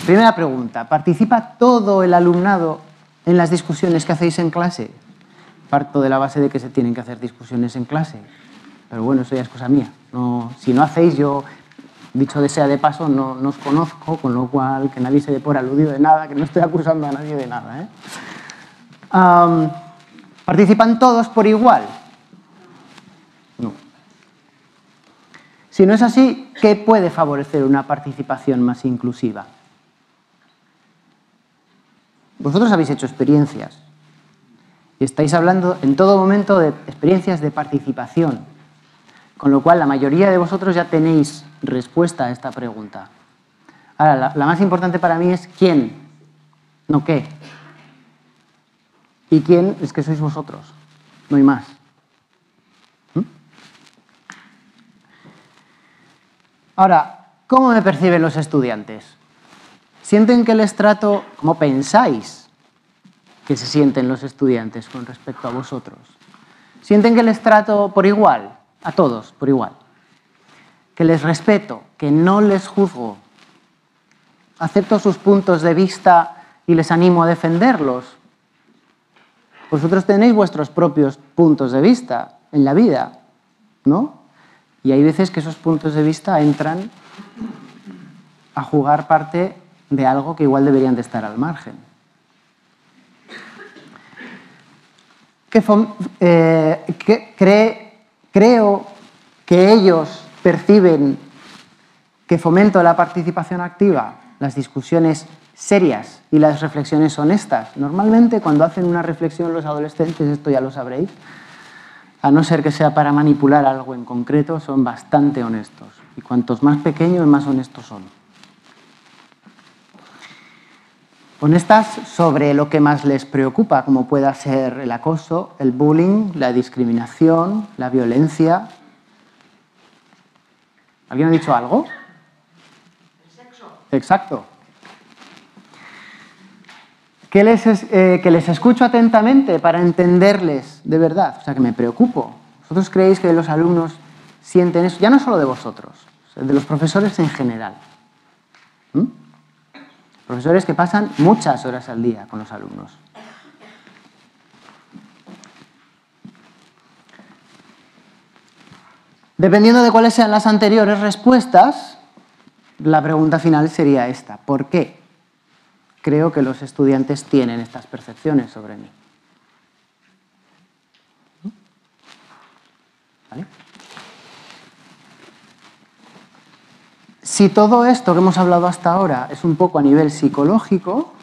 Primera pregunta, ¿participa todo el alumnado en las discusiones que hacéis en clase? Parto de la base de que se tienen que hacer discusiones en clase. Pero bueno, eso ya es cosa mía. si no hacéis, yo, dicho de sea de paso, no, no, os conozco, con lo cual que nadie se dé por aludido de nada, que no estoy acusando a nadie de nada. ¿eh? ¿Participan todos por igual? No. Si no es así, ¿qué puede favorecer una participación más inclusiva? Vosotros habéis hecho experiencias y estáis hablando en todo momento de experiencias de participación, con lo cual la mayoría de vosotros ya tenéis respuesta a esta pregunta. Ahora, la, la más importante para mí es quién, no qué. ¿Y quién? Es que sois vosotros, no hay más. ¿Mm? Ahora, ¿cómo me perciben los estudiantes? ¿Sienten que les trato como pensáis que se sienten los estudiantes con respecto a vosotros? ¿Sienten que les trato por igual? A todos, por igual. Que les respeto, que no les juzgo. Acepto sus puntos de vista y les animo a defenderlos. Vosotros tenéis vuestros propios puntos de vista en la vida, ¿no? Y hay veces que esos puntos de vista entran a jugar parte de algo que igual deberían de estar al margen. Eh, creo que ellos perciben que fomento la participación activa, las discusiones serias y las reflexiones honestas. Normalmente cuando hacen una reflexión los adolescentes, esto ya lo sabréis, a no ser que sea para manipular algo en concreto, son bastante honestos. Y cuantos más pequeños, más honestos son. Honestas sobre lo que más les preocupa, como pueda ser el acoso, el bullying, la discriminación, la violencia. ¿Alguien ha dicho algo? El sexo. Exacto. Que les, eh, que les escucho atentamente para entenderles de verdad, o sea, que me preocupo. ¿Vosotros creéis que los alumnos sienten eso? Ya no solo de vosotros, de los profesores en general. ¿Mm? Profesores que pasan muchas horas al día con los alumnos. Dependiendo de cuáles sean las anteriores respuestas, la pregunta final sería esta. ¿Por qué? Creo que los estudiantes tienen estas percepciones sobre mí. Si todo esto que hemos hablado hasta ahora es un poco a nivel psicológico,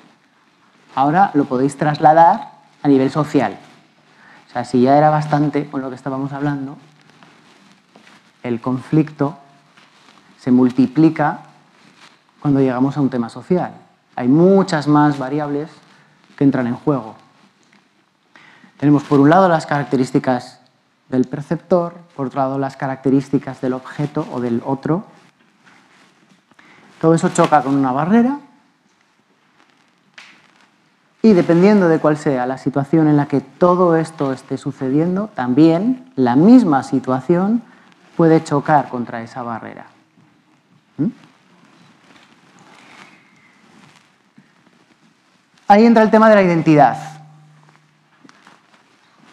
ahora lo podéis trasladar a nivel social. O sea, si ya era bastante con lo que estábamos hablando, el conflicto se multiplica cuando llegamos a un tema social. Hay muchas más variables que entran en juego. Tenemos por un lado las características del perceptor, por otro lado las características del objeto o del otro. Todo eso choca con una barrera y dependiendo de cuál sea la situación en la que todo esto esté sucediendo, también la misma situación puede chocar contra esa barrera. ¿Mm? Ahí entra el tema de la identidad,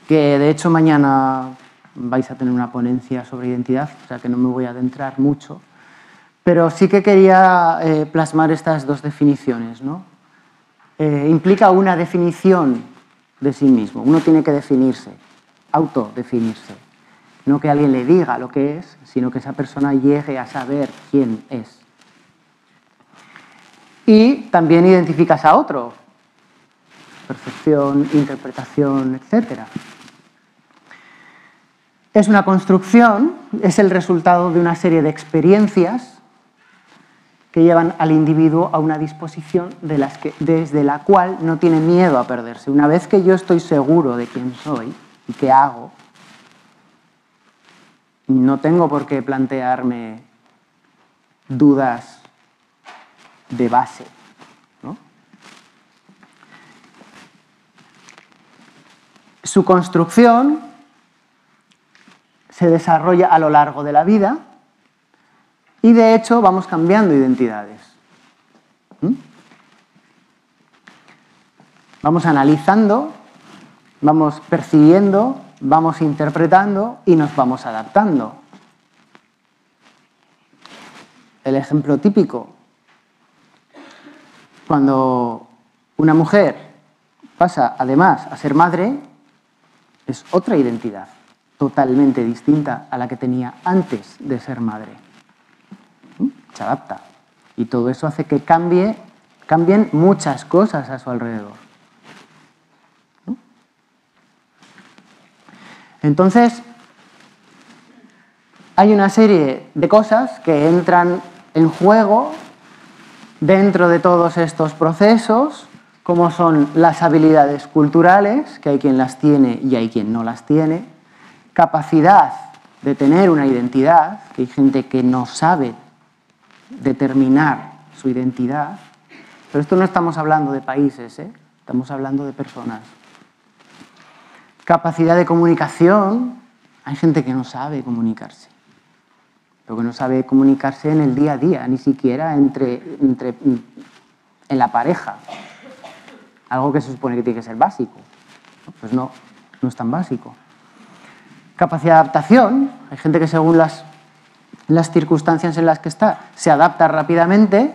que de hecho mañana vais a tener una ponencia sobre identidad, o sea que no me voy a adentrar mucho, pero sí que quería eh, plasmar estas dos definiciones. ¿no? Eh, implica una definición de sí mismo, uno tiene que definirse, autodefinirse, no que alguien le diga lo que es, sino que esa persona llegue a saber quién es. Y también identificas a otro, percepción, interpretación, etc. Es una construcción, es el resultado de una serie de experiencias que llevan al individuo a una disposición desde la cual no tiene miedo a perderse. Una vez que yo estoy seguro de quién soy y qué hago, no tengo por qué plantearme dudas de base. Su construcción se desarrolla a lo largo de la vida y de hecho vamos cambiando identidades. ¿Mm? Vamos analizando, vamos percibiendo, vamos interpretando y nos vamos adaptando. El ejemplo típico, cuando una mujer pasa además a ser madre, es otra identidad, totalmente distinta a la que tenía antes de ser madre. ¿Mm? Se adapta. Y todo eso hace que cambie, cambien muchas cosas a su alrededor. ¿Mm? Entonces, hay una serie de cosas que entran en juego dentro de todos estos procesos como son las habilidades culturales, que hay quien las tiene y hay quien no las tiene, capacidad de tener una identidad, que hay gente que no sabe determinar su identidad, pero esto no estamos hablando de países, ¿eh? estamos hablando de personas. Capacidad de comunicación, hay gente que no sabe comunicarse, lo que no sabe comunicarse en el día a día, ni siquiera en la pareja, algo que se supone que tiene que ser básico. Pues no, no es tan básico. Capacidad de adaptación, hay gente que según las, las circunstancias en las que está se adapta rápidamente,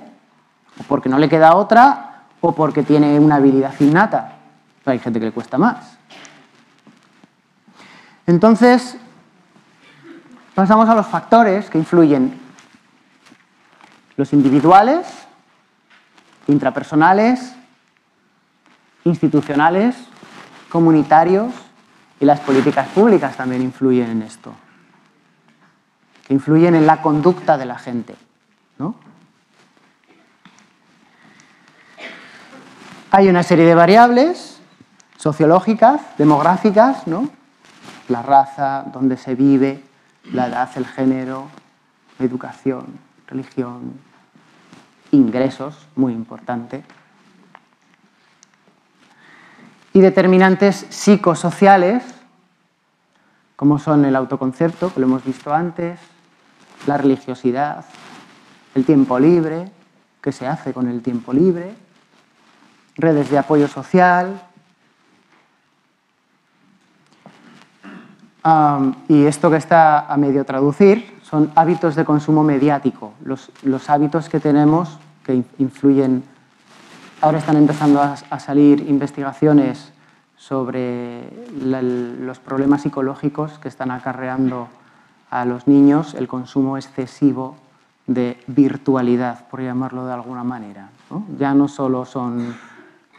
o porque no le queda otra, o porque tiene una habilidad innata. Pero hay gente que le cuesta más. Entonces, pasamos a los factores que influyen. Los individuales, intrapersonales, institucionales, comunitarios y las políticas públicas también influyen en esto, que influyen en la conducta de la gente. ¿no? Hay una serie de variables sociológicas, demográficas, ¿no? la raza, dónde se vive, la edad, el género, educación, religión, ingresos, muy importante, y determinantes psicosociales, como son el autoconcepto, que lo hemos visto antes, la religiosidad, el tiempo libre, qué se hace con el tiempo libre, redes de apoyo social. y esto que está a medio traducir son hábitos de consumo mediático, los, los hábitos que tenemos que influyen Ahora están empezando a, salir investigaciones sobre los problemas psicológicos que están acarreando a los niños el consumo excesivo de virtualidad, por llamarlo de alguna manera. Ya no solo son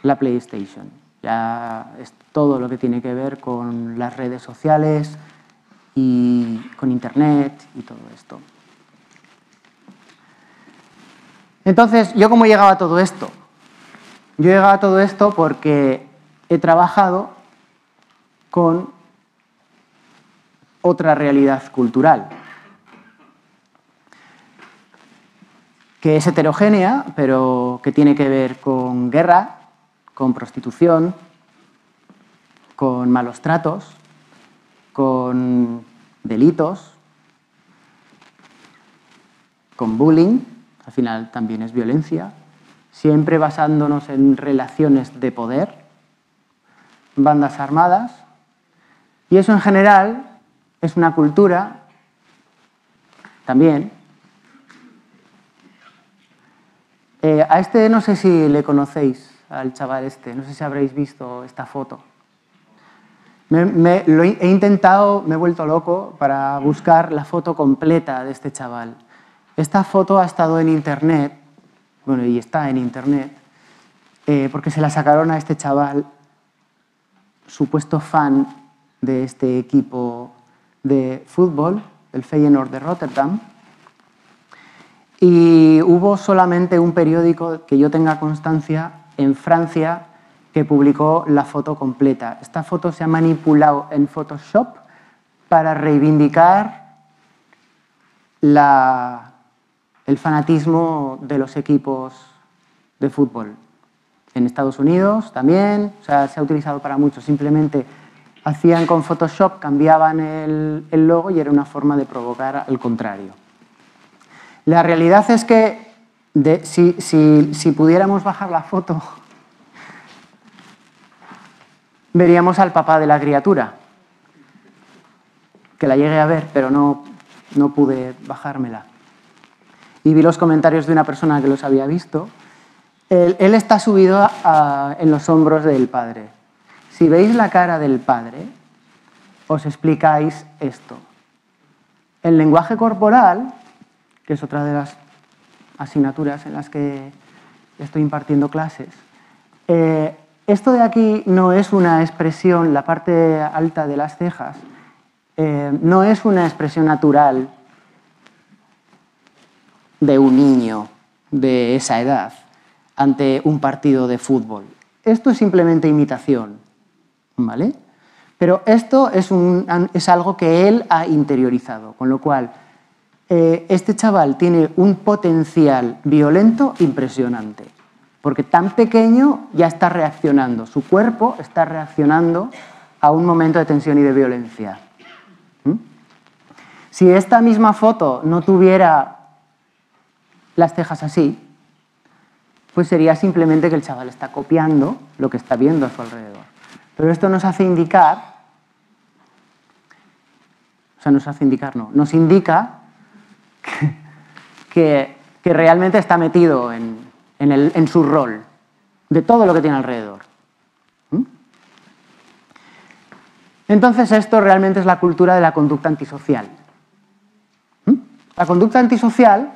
la PlayStation, ya es todo lo que tiene que ver con las redes sociales y con Internet y todo esto. Entonces, ¿yo cómo llegaba todo esto? Yo he llegado a todo esto porque he trabajado con otra realidad cultural, que es heterogénea, pero que tiene que ver con guerra, con prostitución, con malos tratos, con delitos, con bullying, al final también es violencia, siempre basándonos en relaciones de poder, bandas armadas, y eso en general es una cultura también. Eh, a este no sé si le conocéis, al chaval este, no sé si habréis visto esta foto. lo he intentado, me he vuelto loco para buscar la foto completa de este chaval. Esta foto ha estado en internet bueno, y está en internet, eh, porque se la sacaron a este chaval, supuesto fan de este equipo de fútbol, el Feyenoord de Rotterdam, y hubo solamente un periódico que yo tenga constancia en Francia que publicó la foto completa. Esta foto se ha manipulado en Photoshop para reivindicar la, el fanatismo de los equipos de fútbol. En Estados Unidos también, se ha utilizado para mucho. Simplemente hacían con Photoshop, cambiaban el, logo y era una forma de provocar al contrario. La realidad es que si, pudiéramos bajar la foto, veríamos al papá de la criatura, que la llegué a ver, pero no pude bajármela y vi los comentarios de una persona que los había visto, él, está subido en los hombros del padre. Si veis la cara del padre, os explicáis esto. El lenguaje corporal, que es otra de las asignaturas en las que estoy impartiendo clases, eh, esto de aquí no es una expresión, la parte alta de las cejas, eh, no es una expresión natural de un niño de esa edad ante un partido de fútbol. Esto es simplemente imitación, ¿vale? Pero esto es, un, es algo que él ha interiorizado, con lo cual eh, este chaval tiene un potencial violento impresionante, porque tan pequeño ya está reaccionando, su cuerpo está reaccionando a un momento de tensión y de violencia. ¿Mm? Si esta misma foto no tuviera las cejas así, pues sería simplemente que el chaval está copiando lo que está viendo a su alrededor. Pero esto nos hace indicar, o sea, nos hace indicar, no, nos indica que, que realmente está metido en, en, el, en, su rol, de todo lo que tiene alrededor. ¿Mm? Entonces esto realmente es la cultura de la conducta antisocial. ¿Mm? La conducta antisocial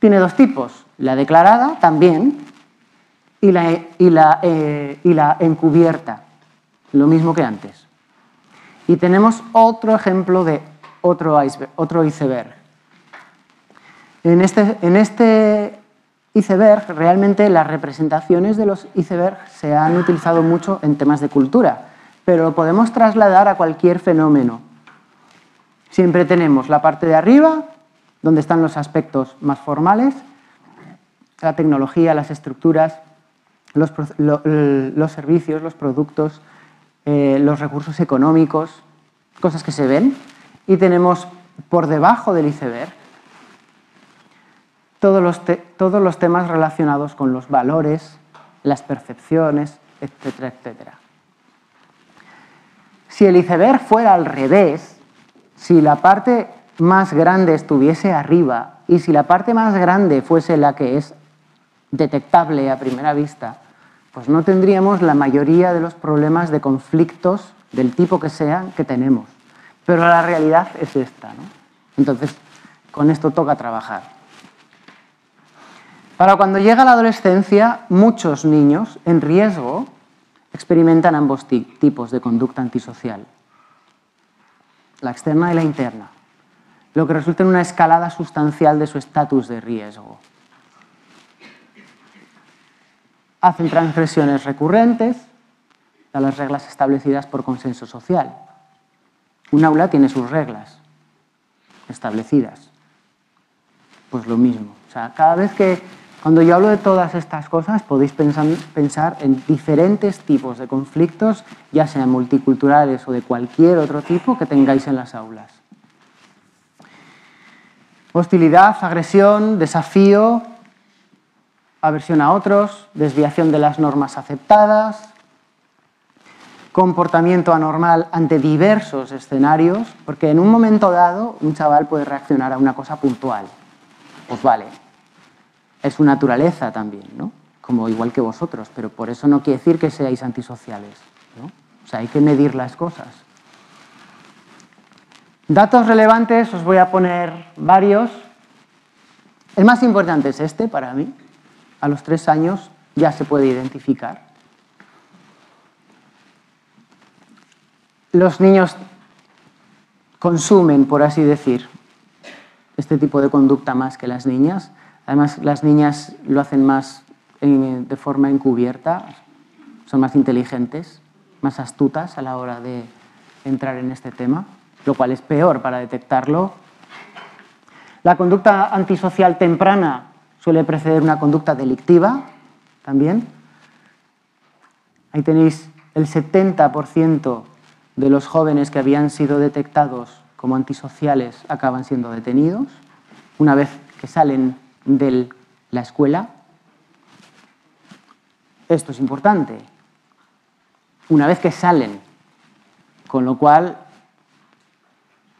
tiene dos tipos, la declarada también eh, y la encubierta, lo mismo que antes. Y tenemos otro ejemplo de otro iceberg. Otro iceberg. En, este, en este iceberg, realmente las representaciones de los icebergs se han utilizado mucho en temas de cultura, pero lo podemos trasladar a cualquier fenómeno. Siempre tenemos la parte de arriba, donde están los aspectos más formales, la tecnología, las estructuras, los, lo, los servicios, los productos, eh, los recursos económicos, cosas que se ven, y tenemos por debajo del iceberg todos los, todos los temas relacionados con los valores, las percepciones, etcétera, etcétera. Si el iceberg fuera al revés, si la parte más grande estuviese arriba y si la parte más grande fuese la que es detectable a primera vista, pues no tendríamos la mayoría de los problemas de conflictos del tipo que sean que tenemos. Pero la realidad es esta. ¿no? Entonces, con esto toca trabajar. Para cuando llega la adolescencia, muchos niños en riesgo experimentan ambos tipos de conducta antisocial, la externa y la interna, lo que resulta en una escalada sustancial de su estatus de riesgo. Hacen transgresiones recurrentes a las reglas establecidas por consenso social. Un aula tiene sus reglas establecidas. Pues lo mismo. O sea, cada vez que cuando yo hablo de todas estas cosas, podéis pensar, pensar, en diferentes tipos de conflictos, ya sean multiculturales o de cualquier otro tipo que tengáis en las aulas. Hostilidad, agresión, desafío, aversión a otros, desviación de las normas aceptadas, comportamiento anormal ante diversos escenarios, porque en un momento dado un chaval puede reaccionar a una cosa puntual. Pues vale, es su naturaleza también, ¿no? Como igual que vosotros, pero por eso no quiere decir que seáis antisociales, ¿no? O sea, hay que medir las cosas. Datos relevantes, os voy a poner varios. El más importante es este para mí. A los tres años ya se puede identificar. Los niños consumen, por así decir, este tipo de conducta más que las niñas. Además, las niñas lo hacen más de forma encubierta, son más inteligentes, más astutas a la hora de entrar en este tema, lo cual es peor para detectarlo. La conducta antisocial temprana suele preceder una conducta delictiva también. Ahí tenéis el 70% de los jóvenes que habían sido detectados como antisociales acaban siendo detenidos una vez que salen de la escuela. Esto es importante. Una vez que salen, con lo cual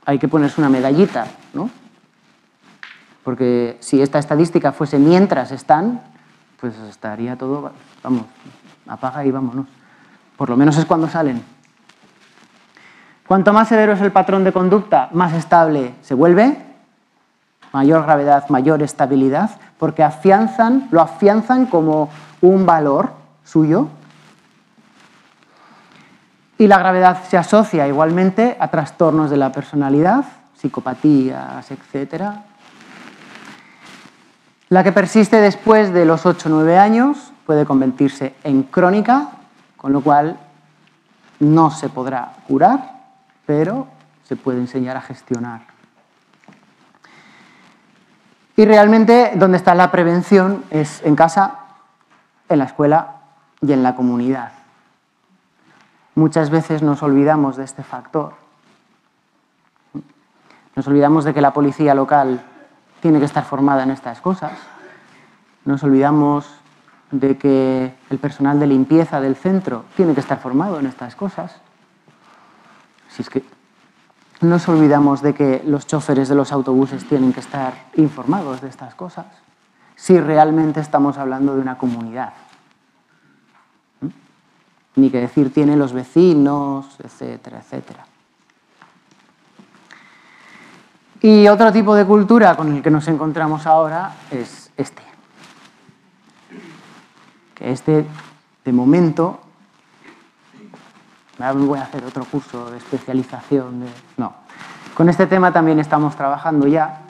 hay que ponerse una medallita, ¿no? Porque si esta estadística fuese mientras están, pues estaría todo, vamos, apaga y vámonos. Por lo menos es cuando salen. Cuanto más severo es el patrón de conducta, más estable se vuelve mayor gravedad, mayor estabilidad, porque afianzan, lo afianzan como un valor suyo. Y la gravedad se asocia igualmente a trastornos de la personalidad, psicopatías, etc. La que persiste después de los 8 o 9 años puede convertirse en crónica, con lo cual no se podrá curar, pero se puede enseñar a gestionar. Y realmente donde está la prevención es en casa, en la escuela y en la comunidad. Muchas veces nos olvidamos de este factor. Nos olvidamos de que la policía local tiene que estar formada en estas cosas. Nos olvidamos de que el personal de limpieza del centro tiene que estar formado en estas cosas. Si es que nos olvidamos de que los choferes de los autobuses tienen que estar informados de estas cosas. Si realmente estamos hablando de una comunidad. Ni que decir tiene los vecinos, etcétera, etcétera. Y otro tipo de cultura con el que nos encontramos ahora es este. Que este, de momento, voy a hacer otro curso de especialización. De... No. Con este tema también estamos trabajando ya.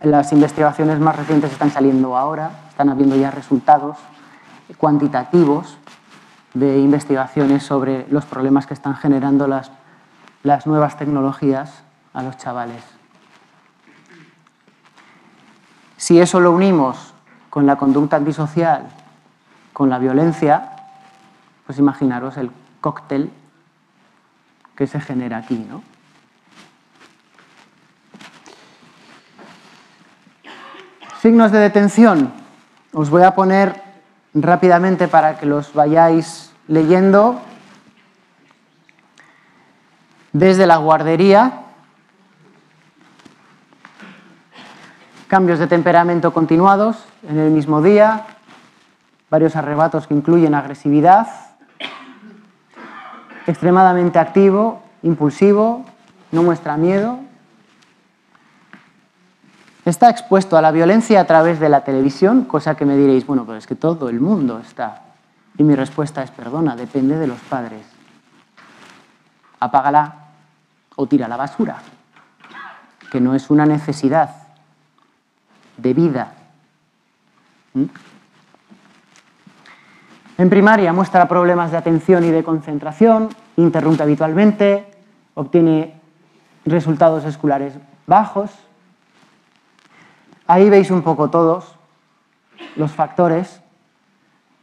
Las investigaciones más recientes están saliendo ahora, están habiendo ya resultados cuantitativos de investigaciones sobre los problemas que están generando las, las nuevas tecnologías a los chavales. Si eso lo unimos con la conducta antisocial, con la violencia, pues imaginaros el cóctel que se genera aquí, ¿no? Signos de detención. Os voy a poner rápidamente para que los vayáis leyendo. Desde la guardería, cambios de temperamento continuados en el mismo día, varios arrebatos que incluyen agresividad, extremadamente activo, impulsivo, no muestra miedo. Está expuesto a la violencia a través de la televisión, cosa que me diréis, bueno, pero es que todo el mundo está. Y mi respuesta es, perdona, depende de los padres. Apágala o tira la basura, que no es una necesidad de vida. ¿Mm? En primaria muestra problemas de atención y de concentración, interrumpe habitualmente, obtiene resultados escolares bajos. Ahí veis un poco todos los factores.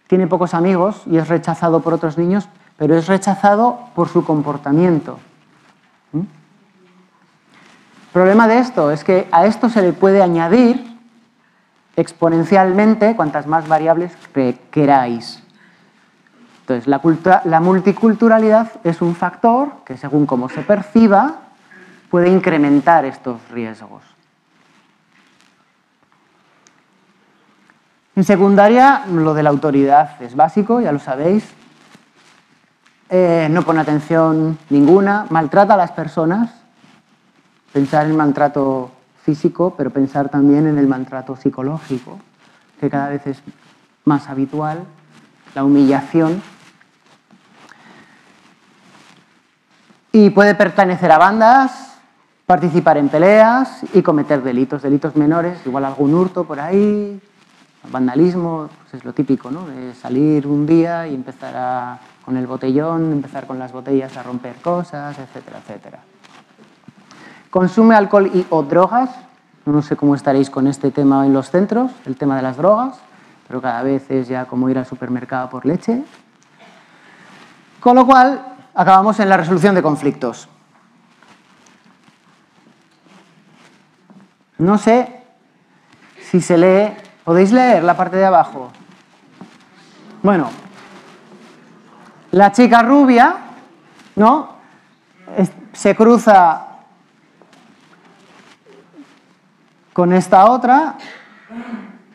Tiene pocos amigos y es rechazado por otros niños, pero es rechazado por su comportamiento. ¿Mm? El problema de esto es que a esto se le puede añadir exponencialmente cuantas más variables queráis. Entonces, la, la, multiculturalidad es un factor que, según cómo se perciba, puede incrementar estos riesgos. En secundaria, lo de la autoridad es básico, ya lo sabéis. Eh, no pone atención ninguna, maltrata a las personas. Pensar en maltrato físico, pero pensar también en el maltrato psicológico, que cada vez es más habitual, la humillación. Y puede pertenecer a bandas, participar en peleas y cometer delitos, delitos menores, igual algún hurto por ahí, vandalismo, pues es lo típico, ¿no? De salir un día y empezar con el botellón, empezar con las botellas a romper cosas, etcétera, etcétera. Consume alcohol y o drogas. No sé cómo estaréis con este tema en los centros, el tema de las drogas, pero cada vez es ya como ir al supermercado por leche. Con lo cual, acabamos en la resolución de conflictos. No sé si se lee. ¿Podéis leer la parte de abajo? Bueno, la chica rubia, ¿no? Se cruza con esta otra,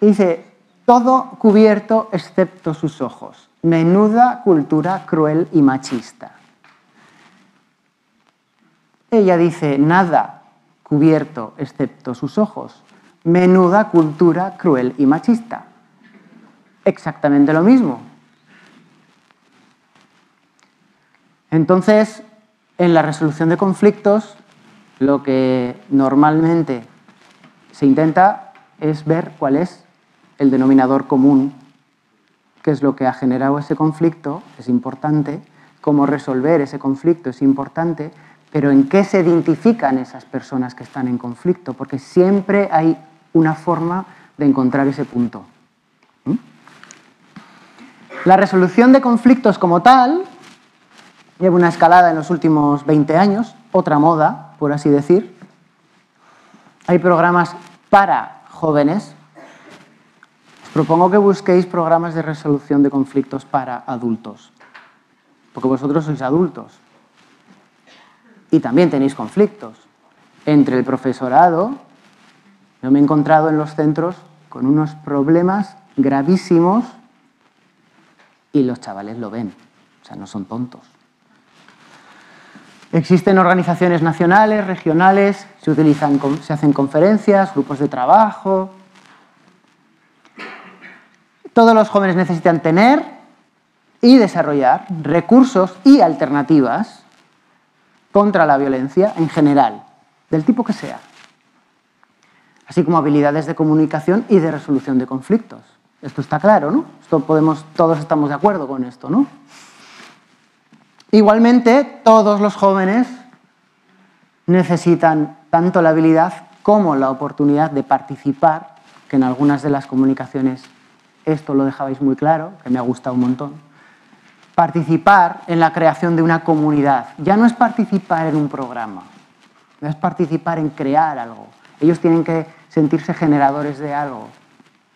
dice, todo cubierto excepto sus ojos. Menuda cultura cruel y machista. Ella dice, nada cubierto excepto sus ojos. Menuda cultura cruel y machista. Exactamente lo mismo. Entonces, en la resolución de conflictos, lo que normalmente se intenta es ver cuál es el denominador común, qué es lo que ha generado ese conflicto, es importante, cómo resolver ese conflicto es importante, pero ¿en qué se identifican esas personas que están en conflicto? Porque siempre hay una forma de encontrar ese punto. ¿Mm? La resolución de conflictos como tal lleva una escalada en los últimos 20 años, otra moda, por así decir. Hay programas para jóvenes. Os propongo que busquéis programas de resolución de conflictos para adultos, porque vosotros sois adultos y también tenéis conflictos entre el profesorado. Yo me he encontrado en los centros con unos problemas gravísimos y los chavales lo ven, o sea, no son tontos. Existen organizaciones nacionales, regionales, se, hacen conferencias, grupos de trabajo. Todos los jóvenes necesitan tener y desarrollar recursos y alternativas contra la violencia en general, del tipo que sea, así como habilidades de comunicación y de resolución de conflictos. Esto está claro, ¿no? Esto podemos, todos estamos de acuerdo con esto, ¿no? Igualmente, todos los jóvenes necesitan tanto la habilidad como la oportunidad de participar, que en algunas de las comunicaciones esto lo dejabais muy claro, que me ha gustado un montón, participar en la creación de una comunidad. Ya no es participar en un programa, no es participar en crear algo. Ellos tienen que sentirse generadores de algo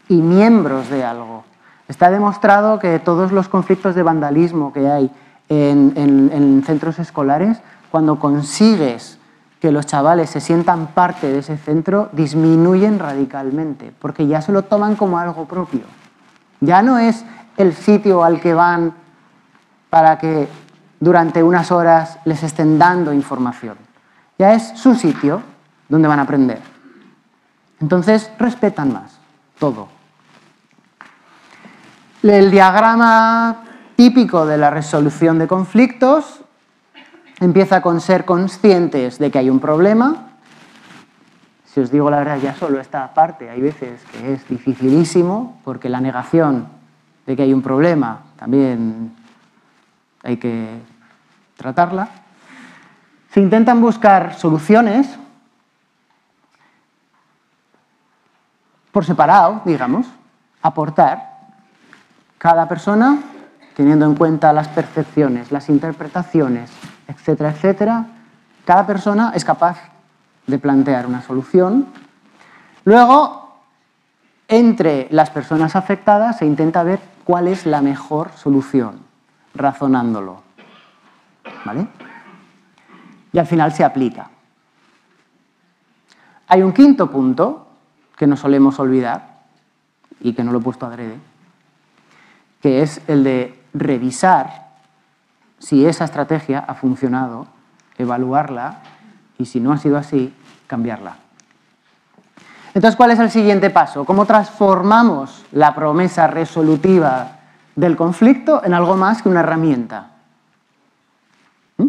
y miembros de algo. Está demostrado que todos los conflictos de vandalismo que hay en, centros escolares, cuando consigues que los chavales se sientan parte de ese centro, disminuyen radicalmente, porque ya se lo toman como algo propio. Ya no es el sitio al que van para que durante unas horas les estén dando información. Ya es su sitio donde van a aprender. Entonces respetan más todo. El diagrama típico de la resolución de conflictos empieza con ser conscientes de que hay un problema. Si os digo la verdad, ya solo esta parte hay veces que es dificilísimo porque la negación de que hay un problema también hay que tratarla. Se intentan buscar soluciones por separado, digamos, aportar. Cada persona teniendo en cuenta las percepciones, las interpretaciones, etcétera, etcétera, cada persona es capaz de plantear una solución. Luego, entre las personas afectadas se intenta ver cuál es la mejor solución, razonándolo. ¿Vale? Y al final se aplica. Hay un quinto punto que no solemos olvidar y que no lo he puesto adrede, que es el de revisar si esa estrategia ha funcionado, evaluarla y si no ha sido así, cambiarla. Entonces, ¿cuál es el siguiente paso? ¿Cómo transformamos la promesa resolutiva del conflicto en algo más que una herramienta? ¿Mm?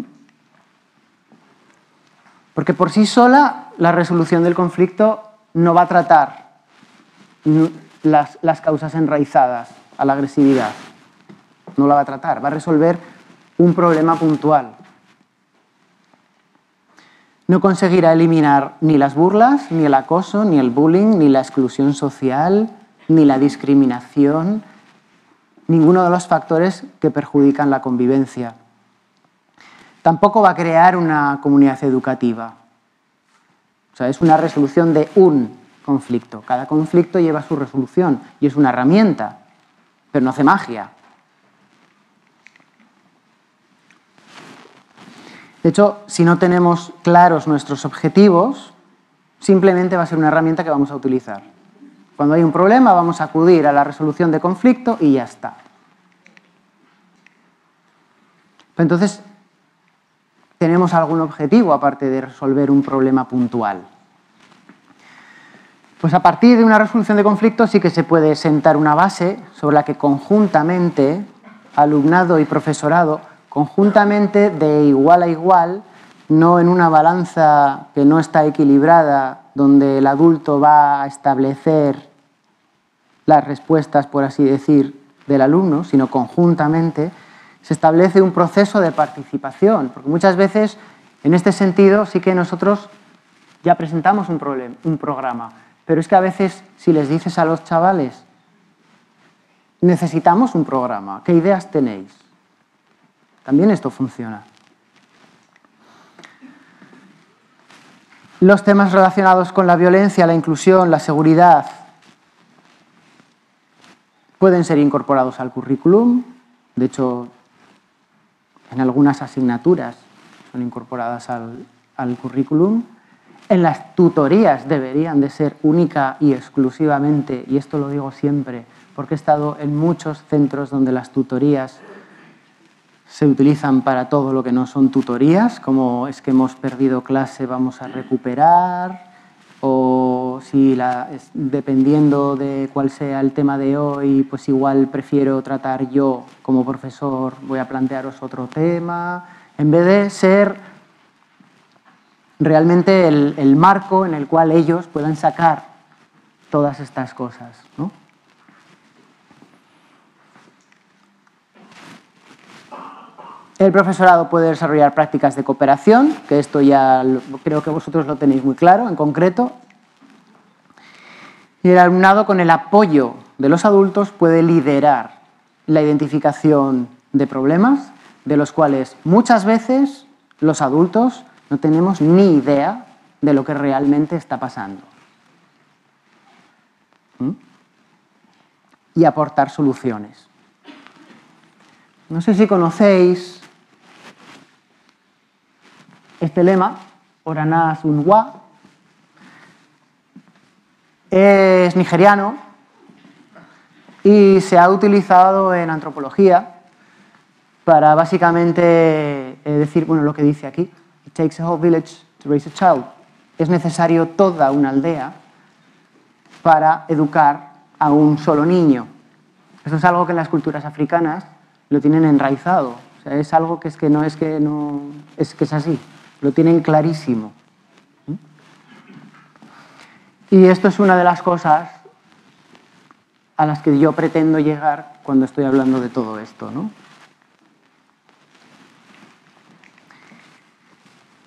Porque por sí sola la resolución del conflicto no va a tratar las, causas enraizadas a la agresividad no la va a tratar, va a resolver un problema puntual. No conseguirá eliminar ni las burlas, ni el acoso, ni el bullying, ni la exclusión social, ni la discriminación, ninguno de los factores que perjudican la convivencia. Tampoco va a crear una comunidad educativa. O sea, es una resolución de un conflicto. Cada conflicto lleva su resolución y es una herramienta, pero no hace magia. De hecho, si no tenemos claros nuestros objetivos, simplemente va a ser una herramienta que vamos a utilizar. Cuando hay un problema vamos a acudir a la resolución de conflicto y ya está. Entonces, ¿tenemos algún objetivo aparte de resolver un problema puntual? Pues a partir de una resolución de conflicto sí que se puede sentar una base sobre la que conjuntamente alumnado y profesorado conjuntamente de igual a igual, no en una balanza que no está equilibrada, donde el adulto va a establecer las respuestas, por así decir, del alumno, sino conjuntamente, se establece un proceso de participación, porque muchas veces En este sentido, sí que nosotros ya presentamos un, un programa, pero es que a veces si les dices a los chavales, necesitamos un programa, ¿qué ideas tenéis? También esto funciona. Los temas relacionados con la violencia, la inclusión, la seguridad pueden ser incorporados al currículum. De hecho, en algunas asignaturas son incorporadas al, al currículum. En las tutorías deberían de ser única y exclusivamente, y esto lo digo siempre, porque he estado en muchos centros donde las tutorías se utilizan para todo lo que no son tutorías, como es que hemos perdido clase, vamos a recuperar, o si la, dependiendo de cuál sea el tema de hoy, pues igual prefiero tratar yo como profesor, voy a plantearos otro tema, en vez de ser realmente el, marco en el cual ellos puedan sacar todas estas cosas. ¿no? El profesorado puede desarrollar prácticas de cooperación, que esto ya creo que vosotros lo tenéis muy claro en concreto. Y el alumnado con el apoyo de los adultos puede liderar la identificación de problemas, de los cuales muchas veces los adultos no tenemos ni idea de lo que realmente está pasando. ¿Mm? Y aportar soluciones. No sé si conocéis este lema, Oranas Unwa, es nigeriano y se ha utilizado en antropología para básicamente eh, decir, bueno, lo que dice aquí, it takes a whole village to raise a child. Es necesario toda una aldea para educar a un solo niño. Esto es algo que en las culturas africanas lo tienen enraizado. O sea, es algo que es que no es que no es que es así. Lo tienen clarísimo. Y esto es una de las cosas a las que yo pretendo llegar cuando estoy hablando de todo esto, ¿no?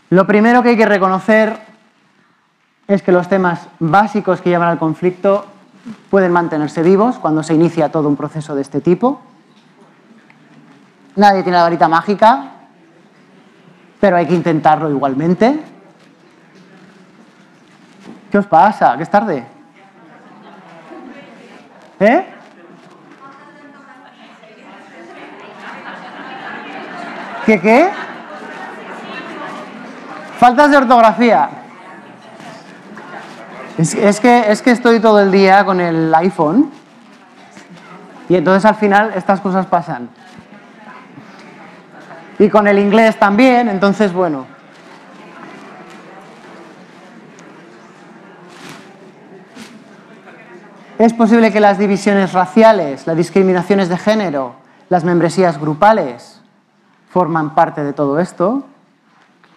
Lo primero que hay que reconocer es que los temas básicos que llevan al conflicto pueden mantenerse vivos cuando se inicia todo un proceso de este tipo. Nadie tiene la varita mágica, pero hay que intentarlo igualmente. ¿Qué os pasa? ¿Qué es tarde? ¿Eh? ¿Qué qué? Faltas de ortografía. Es, es que, es que estoy todo el día con el iPhone y entonces al final estas cosas pasan. Y con el inglés también, entonces bueno. Es posible que las divisiones raciales, las discriminaciones de género, las membresías grupales forman parte de todo esto.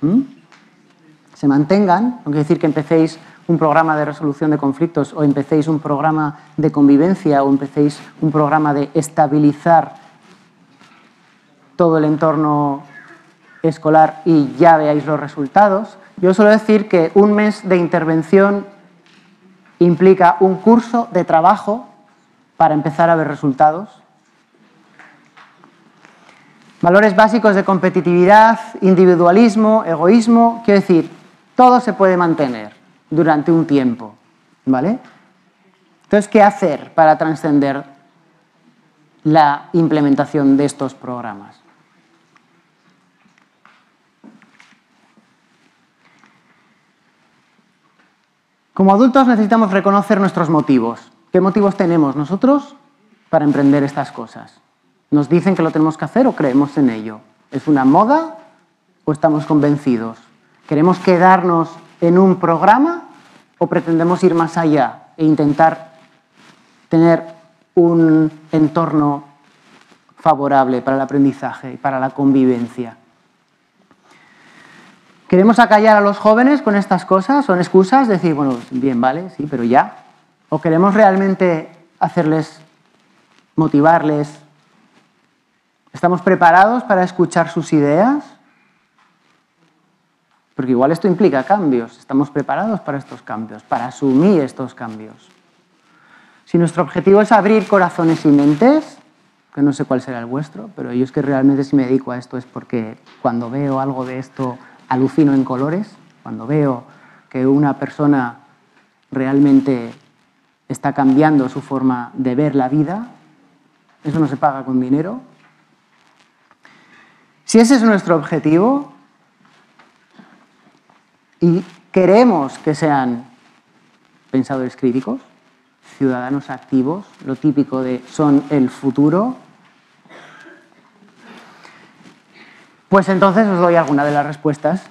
¿Mm? Se mantengan, no quiere decir que empecéis un programa de resolución de conflictos o empecéis un programa de convivencia o empecéis un programa de estabilizar todo el entorno escolar y ya veáis los resultados. Yo suelo decir que un mes de intervención implica un curso de trabajo para empezar a ver resultados. Valores básicos de competitividad, individualismo, egoísmo, quiero decir, todo se puede mantener durante un tiempo, ¿vale? Entonces, ¿qué hacer para trascender la implementación de estos programas? Como adultos necesitamos reconocer nuestros motivos. ¿Qué motivos tenemos nosotros para emprender estas cosas? ¿Nos dicen que lo tenemos que hacer o creemos en ello? ¿Es una moda o estamos convencidos? ¿Queremos quedarnos en un programa o pretendemos ir más allá e intentar tener un entorno favorable para el aprendizaje y para la convivencia? ¿Queremos acallar a los jóvenes con estas cosas? ¿Son excusas? Decir, bueno, bien, vale, sí, pero ya. ¿O queremos realmente hacerles, motivarles? ¿Estamos preparados para escuchar sus ideas? Porque igual esto implica cambios. Estamos preparados para estos cambios, para asumir estos cambios. Si nuestro objetivo es abrir corazones y mentes, que no sé cuál será el vuestro, pero yo es que realmente si me dedico a esto es porque cuando veo algo de esto alucino en colores, cuando veo que una persona realmente está cambiando su forma de ver la vida, eso no se paga con dinero. Si ese es nuestro objetivo y queremos que sean pensadores críticos, ciudadanos activos, lo típico de son el futuro, pues entonces os doy alguna de las respuestas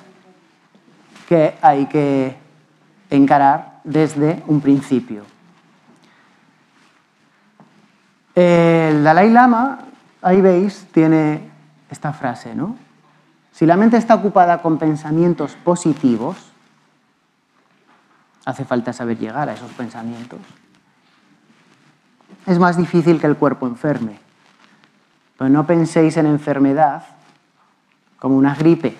que hay que encarar desde un principio. El Dalai Lama, ahí veis, tiene esta frase, ¿no? Si la mente está ocupada con pensamientos positivos, hace falta saber llegar a esos pensamientos es más difícil que el cuerpo enferme. Pero no penséis en enfermedad como una gripe.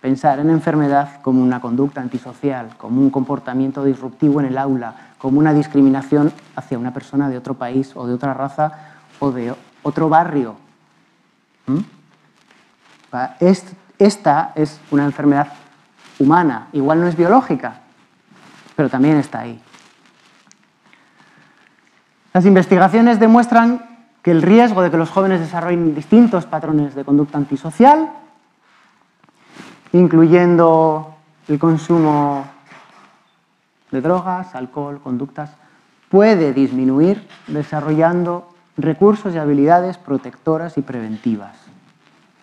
Pensar en enfermedad como una conducta antisocial, como un comportamiento disruptivo en el aula, como una discriminación hacia una persona de otro país o de otra raza o de otro barrio. ¿Mm? Esta es una enfermedad humana, igual no es biológica, pero también está ahí. Las investigaciones demuestran que el riesgo de que los jóvenes desarrollen distintos patrones de conducta antisocial, incluyendo el consumo de drogas, alcohol, conductas, puede disminuir desarrollando recursos y habilidades protectoras y preventivas.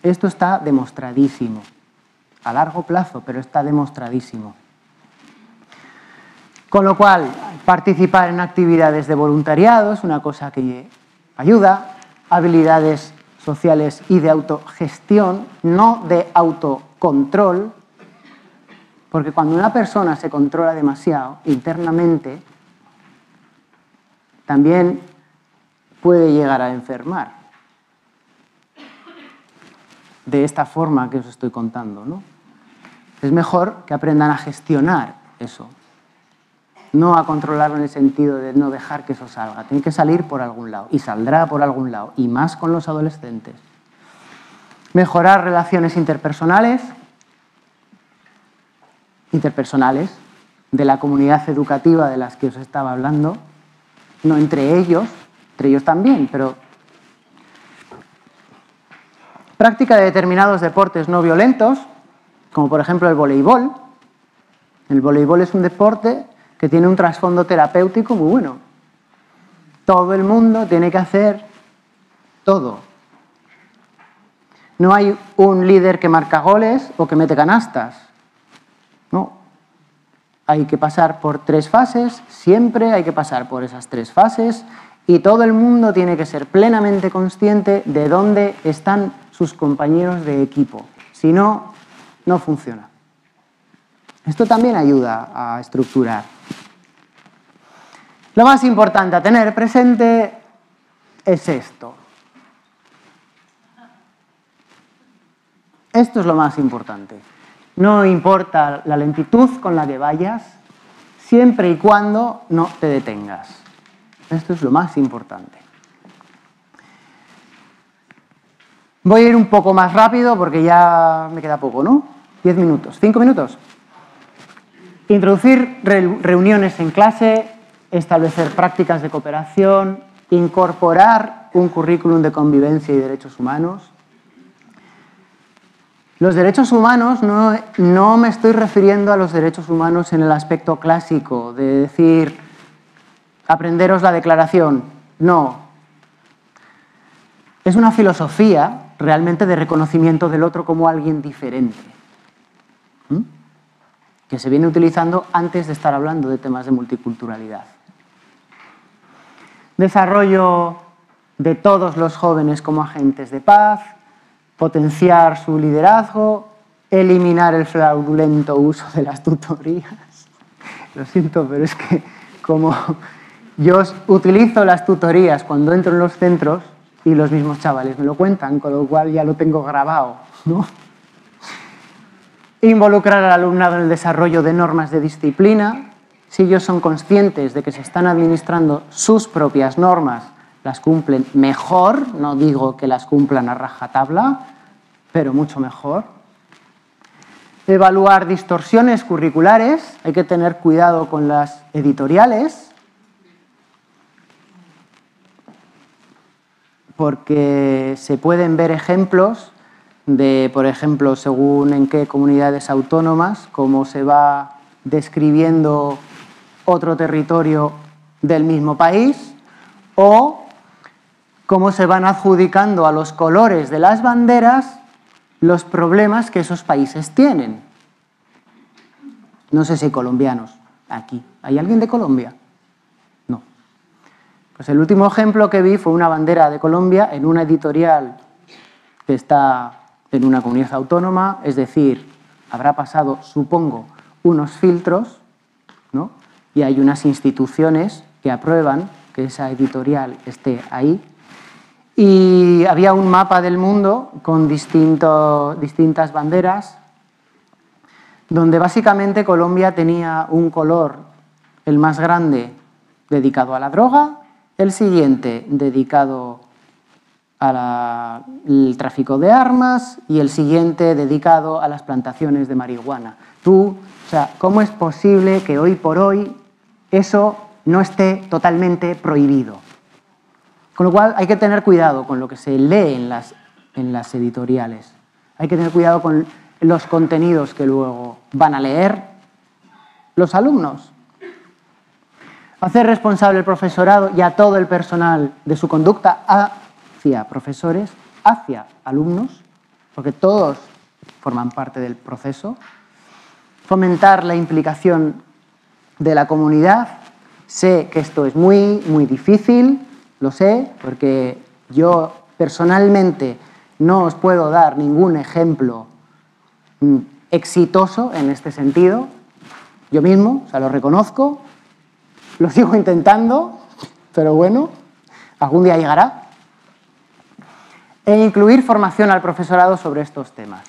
Esto está demostradísimo, a largo plazo, pero está demostradísimo. Con lo cual, participar en actividades de voluntariado es una cosa que ayuda, habilidades sociales y de autogestión, no de autocontrol, porque cuando una persona se controla demasiado internamente, también puede llegar a enfermar. De esta forma que os estoy contando. ¿no? Es mejor que aprendan a gestionar eso, no a controlarlo en el sentido de no dejar que eso salga. Tiene que salir por algún lado y saldrá por algún lado, y más con los adolescentes. Mejorar relaciones interpersonales, interpersonales, de la comunidad educativa de las que os estaba hablando, no entre ellos, entre ellos también, pero práctica de determinados deportes no violentos, como por ejemplo el voleibol. El voleibol es un deporte que tiene un trasfondo terapéutico muy bueno. Todo el mundo tiene que hacer todo. No hay un líder que marca goles o que mete canastas. No. Hay que pasar por tres fases, siempre hay que pasar por esas tres fases y todo el mundo tiene que ser plenamente consciente de dónde están sus compañeros de equipo. Si no, no funciona. Esto también ayuda a estructurar. Lo más importante a tener presente es esto. Esto es lo más importante. No importa la lentitud con la que vayas, siempre y cuando no te detengas. Esto es lo más importante. Voy a ir un poco más rápido porque ya me queda poco, ¿no? Diez minutos. ¿Cinco minutos? Introducir reuniones en clase, establecer prácticas de cooperación, incorporar un currículum de convivencia y derechos humanos. Los derechos humanos no, no, me estoy refiriendo a los derechos humanos en el aspecto clásico de decir, aprenderos la declaración. No. Es una filosofía realmente de reconocimiento del otro como alguien diferente. ¿Mm? Que se viene utilizando antes de estar hablando de temas de multiculturalidad. Desarrollo de todos los jóvenes como agentes de paz, potenciar su liderazgo, eliminar el fraudulento uso de las tutorías. Lo siento, pero es que como yo utilizo las tutorías cuando entro en los centros y los mismos chavales me lo cuentan, con lo cual ya lo tengo grabado. ¿no? Involucrar al alumnado en el desarrollo de normas de disciplina. Si ellos son conscientes de que se están administrando sus propias normas, las cumplen mejor, no digo que las cumplan a rajatabla, pero mucho mejor. Evaluar distorsiones curriculares, hay que tener cuidado con las editoriales, porque se pueden ver ejemplos de, por ejemplo, según en qué comunidades autónomas, cómo se va describiendo otro territorio del mismo país, o cómo se van adjudicando a los colores de las banderas los problemas que esos países tienen. No sé si colombianos aquí. ¿Hay alguien de Colombia? No. Pues el último ejemplo que vi fue una bandera de Colombia en una editorial que está en una comunidad autónoma, es decir, habrá pasado, supongo, unos filtros, ¿no? Y hay unas instituciones que aprueban que esa editorial esté ahí y había un mapa del mundo con distintas banderas, donde básicamente Colombia tenía un color, el más grande, dedicado a la droga, el siguiente dedicado al tráfico de armas y el siguiente dedicado a las plantaciones de marihuana. Tú, o sea, ¿cómo es posible que hoy por hoy eso no esté totalmente prohibido? Con lo cual hay que tener cuidado con lo que se lee en las, en las editoriales. Hay que tener cuidado con los contenidos que luego van a leer los alumnos. Hacer responsable el profesorado y a todo el personal de su conducta hacia profesores, hacia alumnos, porque todos forman parte del proceso. Fomentar la implicación de la comunidad. Sé que esto es muy, muy difícil, lo sé porque yo personalmente no os puedo dar ningún ejemplo mm, exitoso en este sentido. Yo mismo, o sea, lo reconozco, lo sigo intentando, pero bueno, algún día llegará. E incluir formación al profesorado sobre estos temas,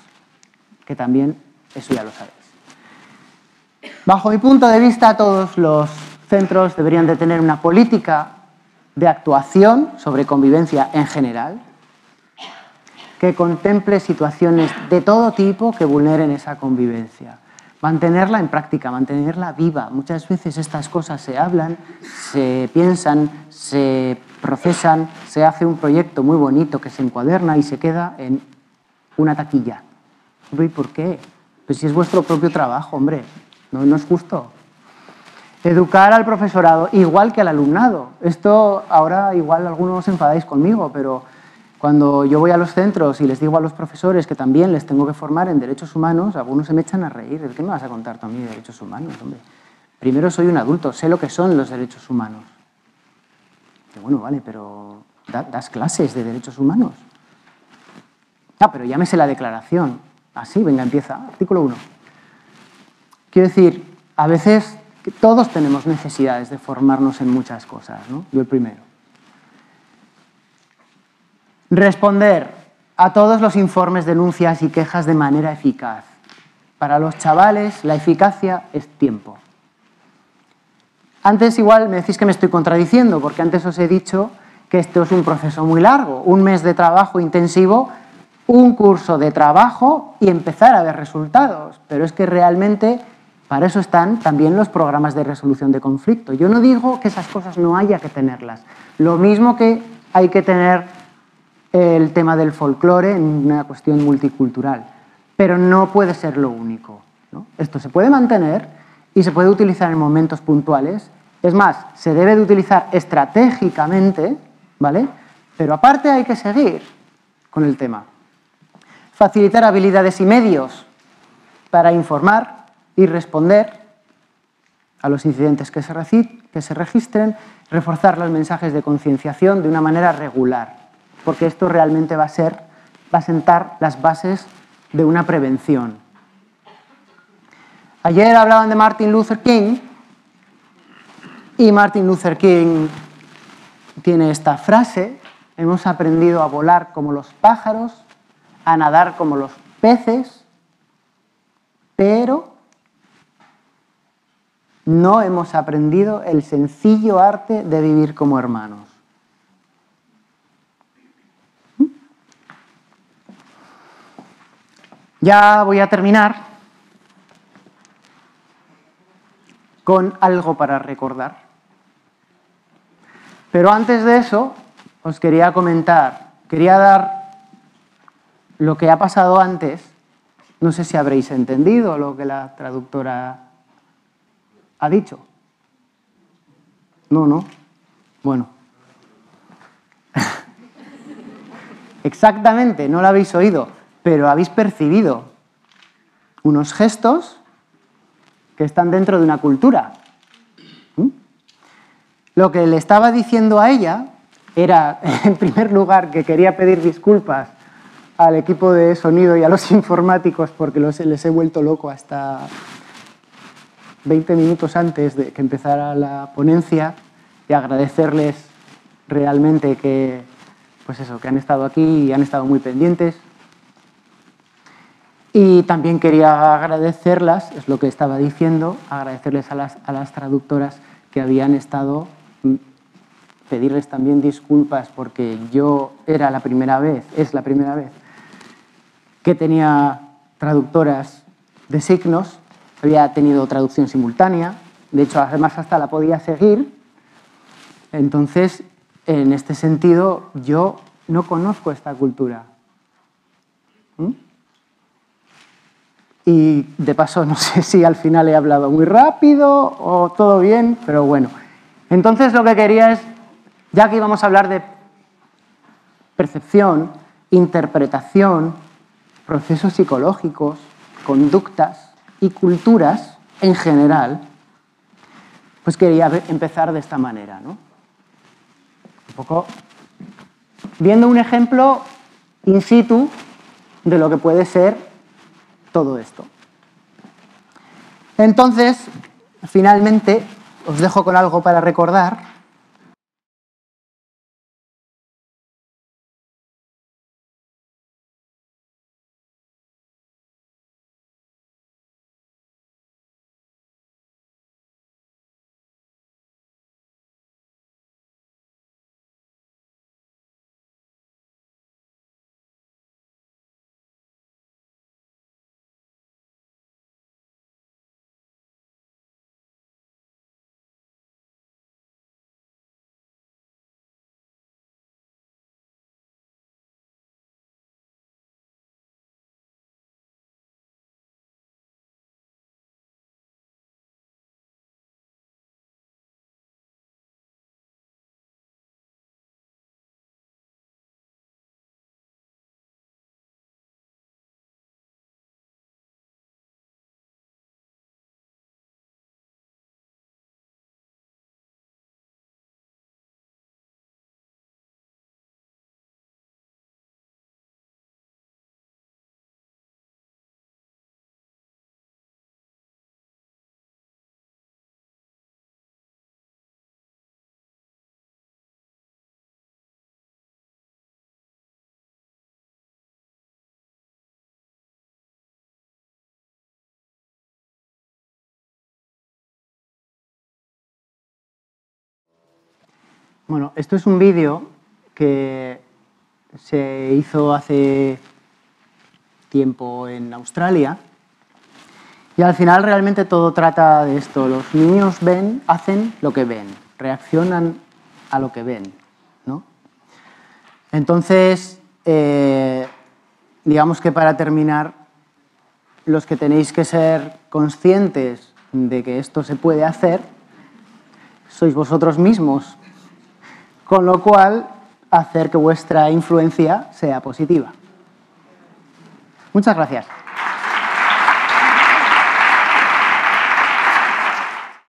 que también eso ya lo sabéis. Bajo mi punto de vista, todos los centros deberían de tener una política de actuación sobre convivencia en general, que contemple situaciones de todo tipo que vulneren esa convivencia. Mantenerla en práctica, mantenerla viva. Muchas veces estas cosas se hablan, se piensan, se procesan, se hace un proyecto muy bonito que se encuaderna y se queda en una taquilla. ¿Y por qué? Pues si es vuestro propio trabajo, hombre, no, no es justo. Educar al profesorado igual que al alumnado. Esto ahora igual algunos os enfadáis conmigo, pero cuando yo voy a los centros y les digo a los profesores que también les tengo que formar en derechos humanos, algunos se me echan a reír. ¿De qué me vas a contar tú a mí de derechos humanos, hombre? Primero soy un adulto, sé lo que son los derechos humanos. Bueno, vale, pero das clases de derechos humanos. Ah, pero llámese la declaración. Así, ah, venga, empieza. Artículo 1. Quiero decir, a veces todos tenemos necesidades de formarnos en muchas cosas, ¿no? Yo el primero. Responder a todos los informes, denuncias y quejas de manera eficaz. Para los chavales la eficacia es tiempo. Antes igual me decís que me estoy contradiciendo, porque antes os he dicho que esto es un proceso muy largo, un mes de trabajo intensivo, un curso de trabajo y empezar a ver resultados. Pero es que realmente para eso están también los programas de resolución de conflicto. Yo no digo que esas cosas no haya que tenerlas. Lo mismo que hay que tener el tema del folclore en una cuestión multicultural. Pero no puede ser lo único. Esto se puede mantener y se puede utilizar en momentos puntuales. Es más, se debe de utilizar estratégicamente, ¿vale? Pero aparte hay que seguir con el tema. Facilitar habilidades y medios para informar, y responder a los incidentes que se, que se registren, reforzar los mensajes de concienciación de una manera regular, porque esto realmente va a ser, va a sentar las bases de una prevención. Ayer hablaban de Martin Luther King y Martin Luther King tiene esta frase, hemos aprendido a volar como los pájaros, a nadar como los peces pero no hemos aprendido el sencillo arte de vivir como hermanos. Ya voy a terminar con algo para recordar. Pero antes de eso, os quería comentar, quería dar lo que ha pasado antes. No sé si habréis entendido lo que la traductora ha dicho. No, no. Bueno. *laughs* Exactamente, no lo habéis oído pero habéis percibido unos gestos que están dentro de una cultura. ¿Mm? Lo que le estaba diciendo a ella era, *laughs* en primer lugar, que quería pedir disculpas al equipo de sonido y a los *laughs* informáticos porque los, les he vuelto loco hasta 20 minutos antes de que empezara la ponencia y agradecerles realmente que, pues eso, que han estado aquí y han estado muy pendientes. Y también quería agradecerlas, es lo que estaba diciendo, agradecerles a las, a las traductoras que habían estado, mm, pedirles también disculpas porque yo era la primera vez, es la primera vez, que tenía traductoras de signos, había tenido traducción simultánea, de hecho además hasta la podía seguir, entonces en este sentido yo no conozco esta cultura. ¿Mm? Y de paso, no sé si al final he hablado muy rápido o todo bien, pero bueno. Entonces lo que quería es, ya que íbamos a hablar de percepción, interpretación, procesos psicológicos, conductas y culturas en general, pues quería empezar de esta manera, ¿no? Un poco viendo un ejemplo in situ de lo que puede ser todo esto. Entonces, finalmente, os dejo con algo para recordar. Bueno, esto es un vídeo que se hizo hace tiempo en Australia y al final realmente todo trata de esto. Los niños ven, hacen lo que ven, reaccionan a lo que ven. ¿no? Entonces, eh, digamos que para terminar, los que tenéis que ser conscientes de que esto se puede hacer, sois vosotros mismos, con lo cual hacer que vuestra influencia sea positiva. Muchas gracias.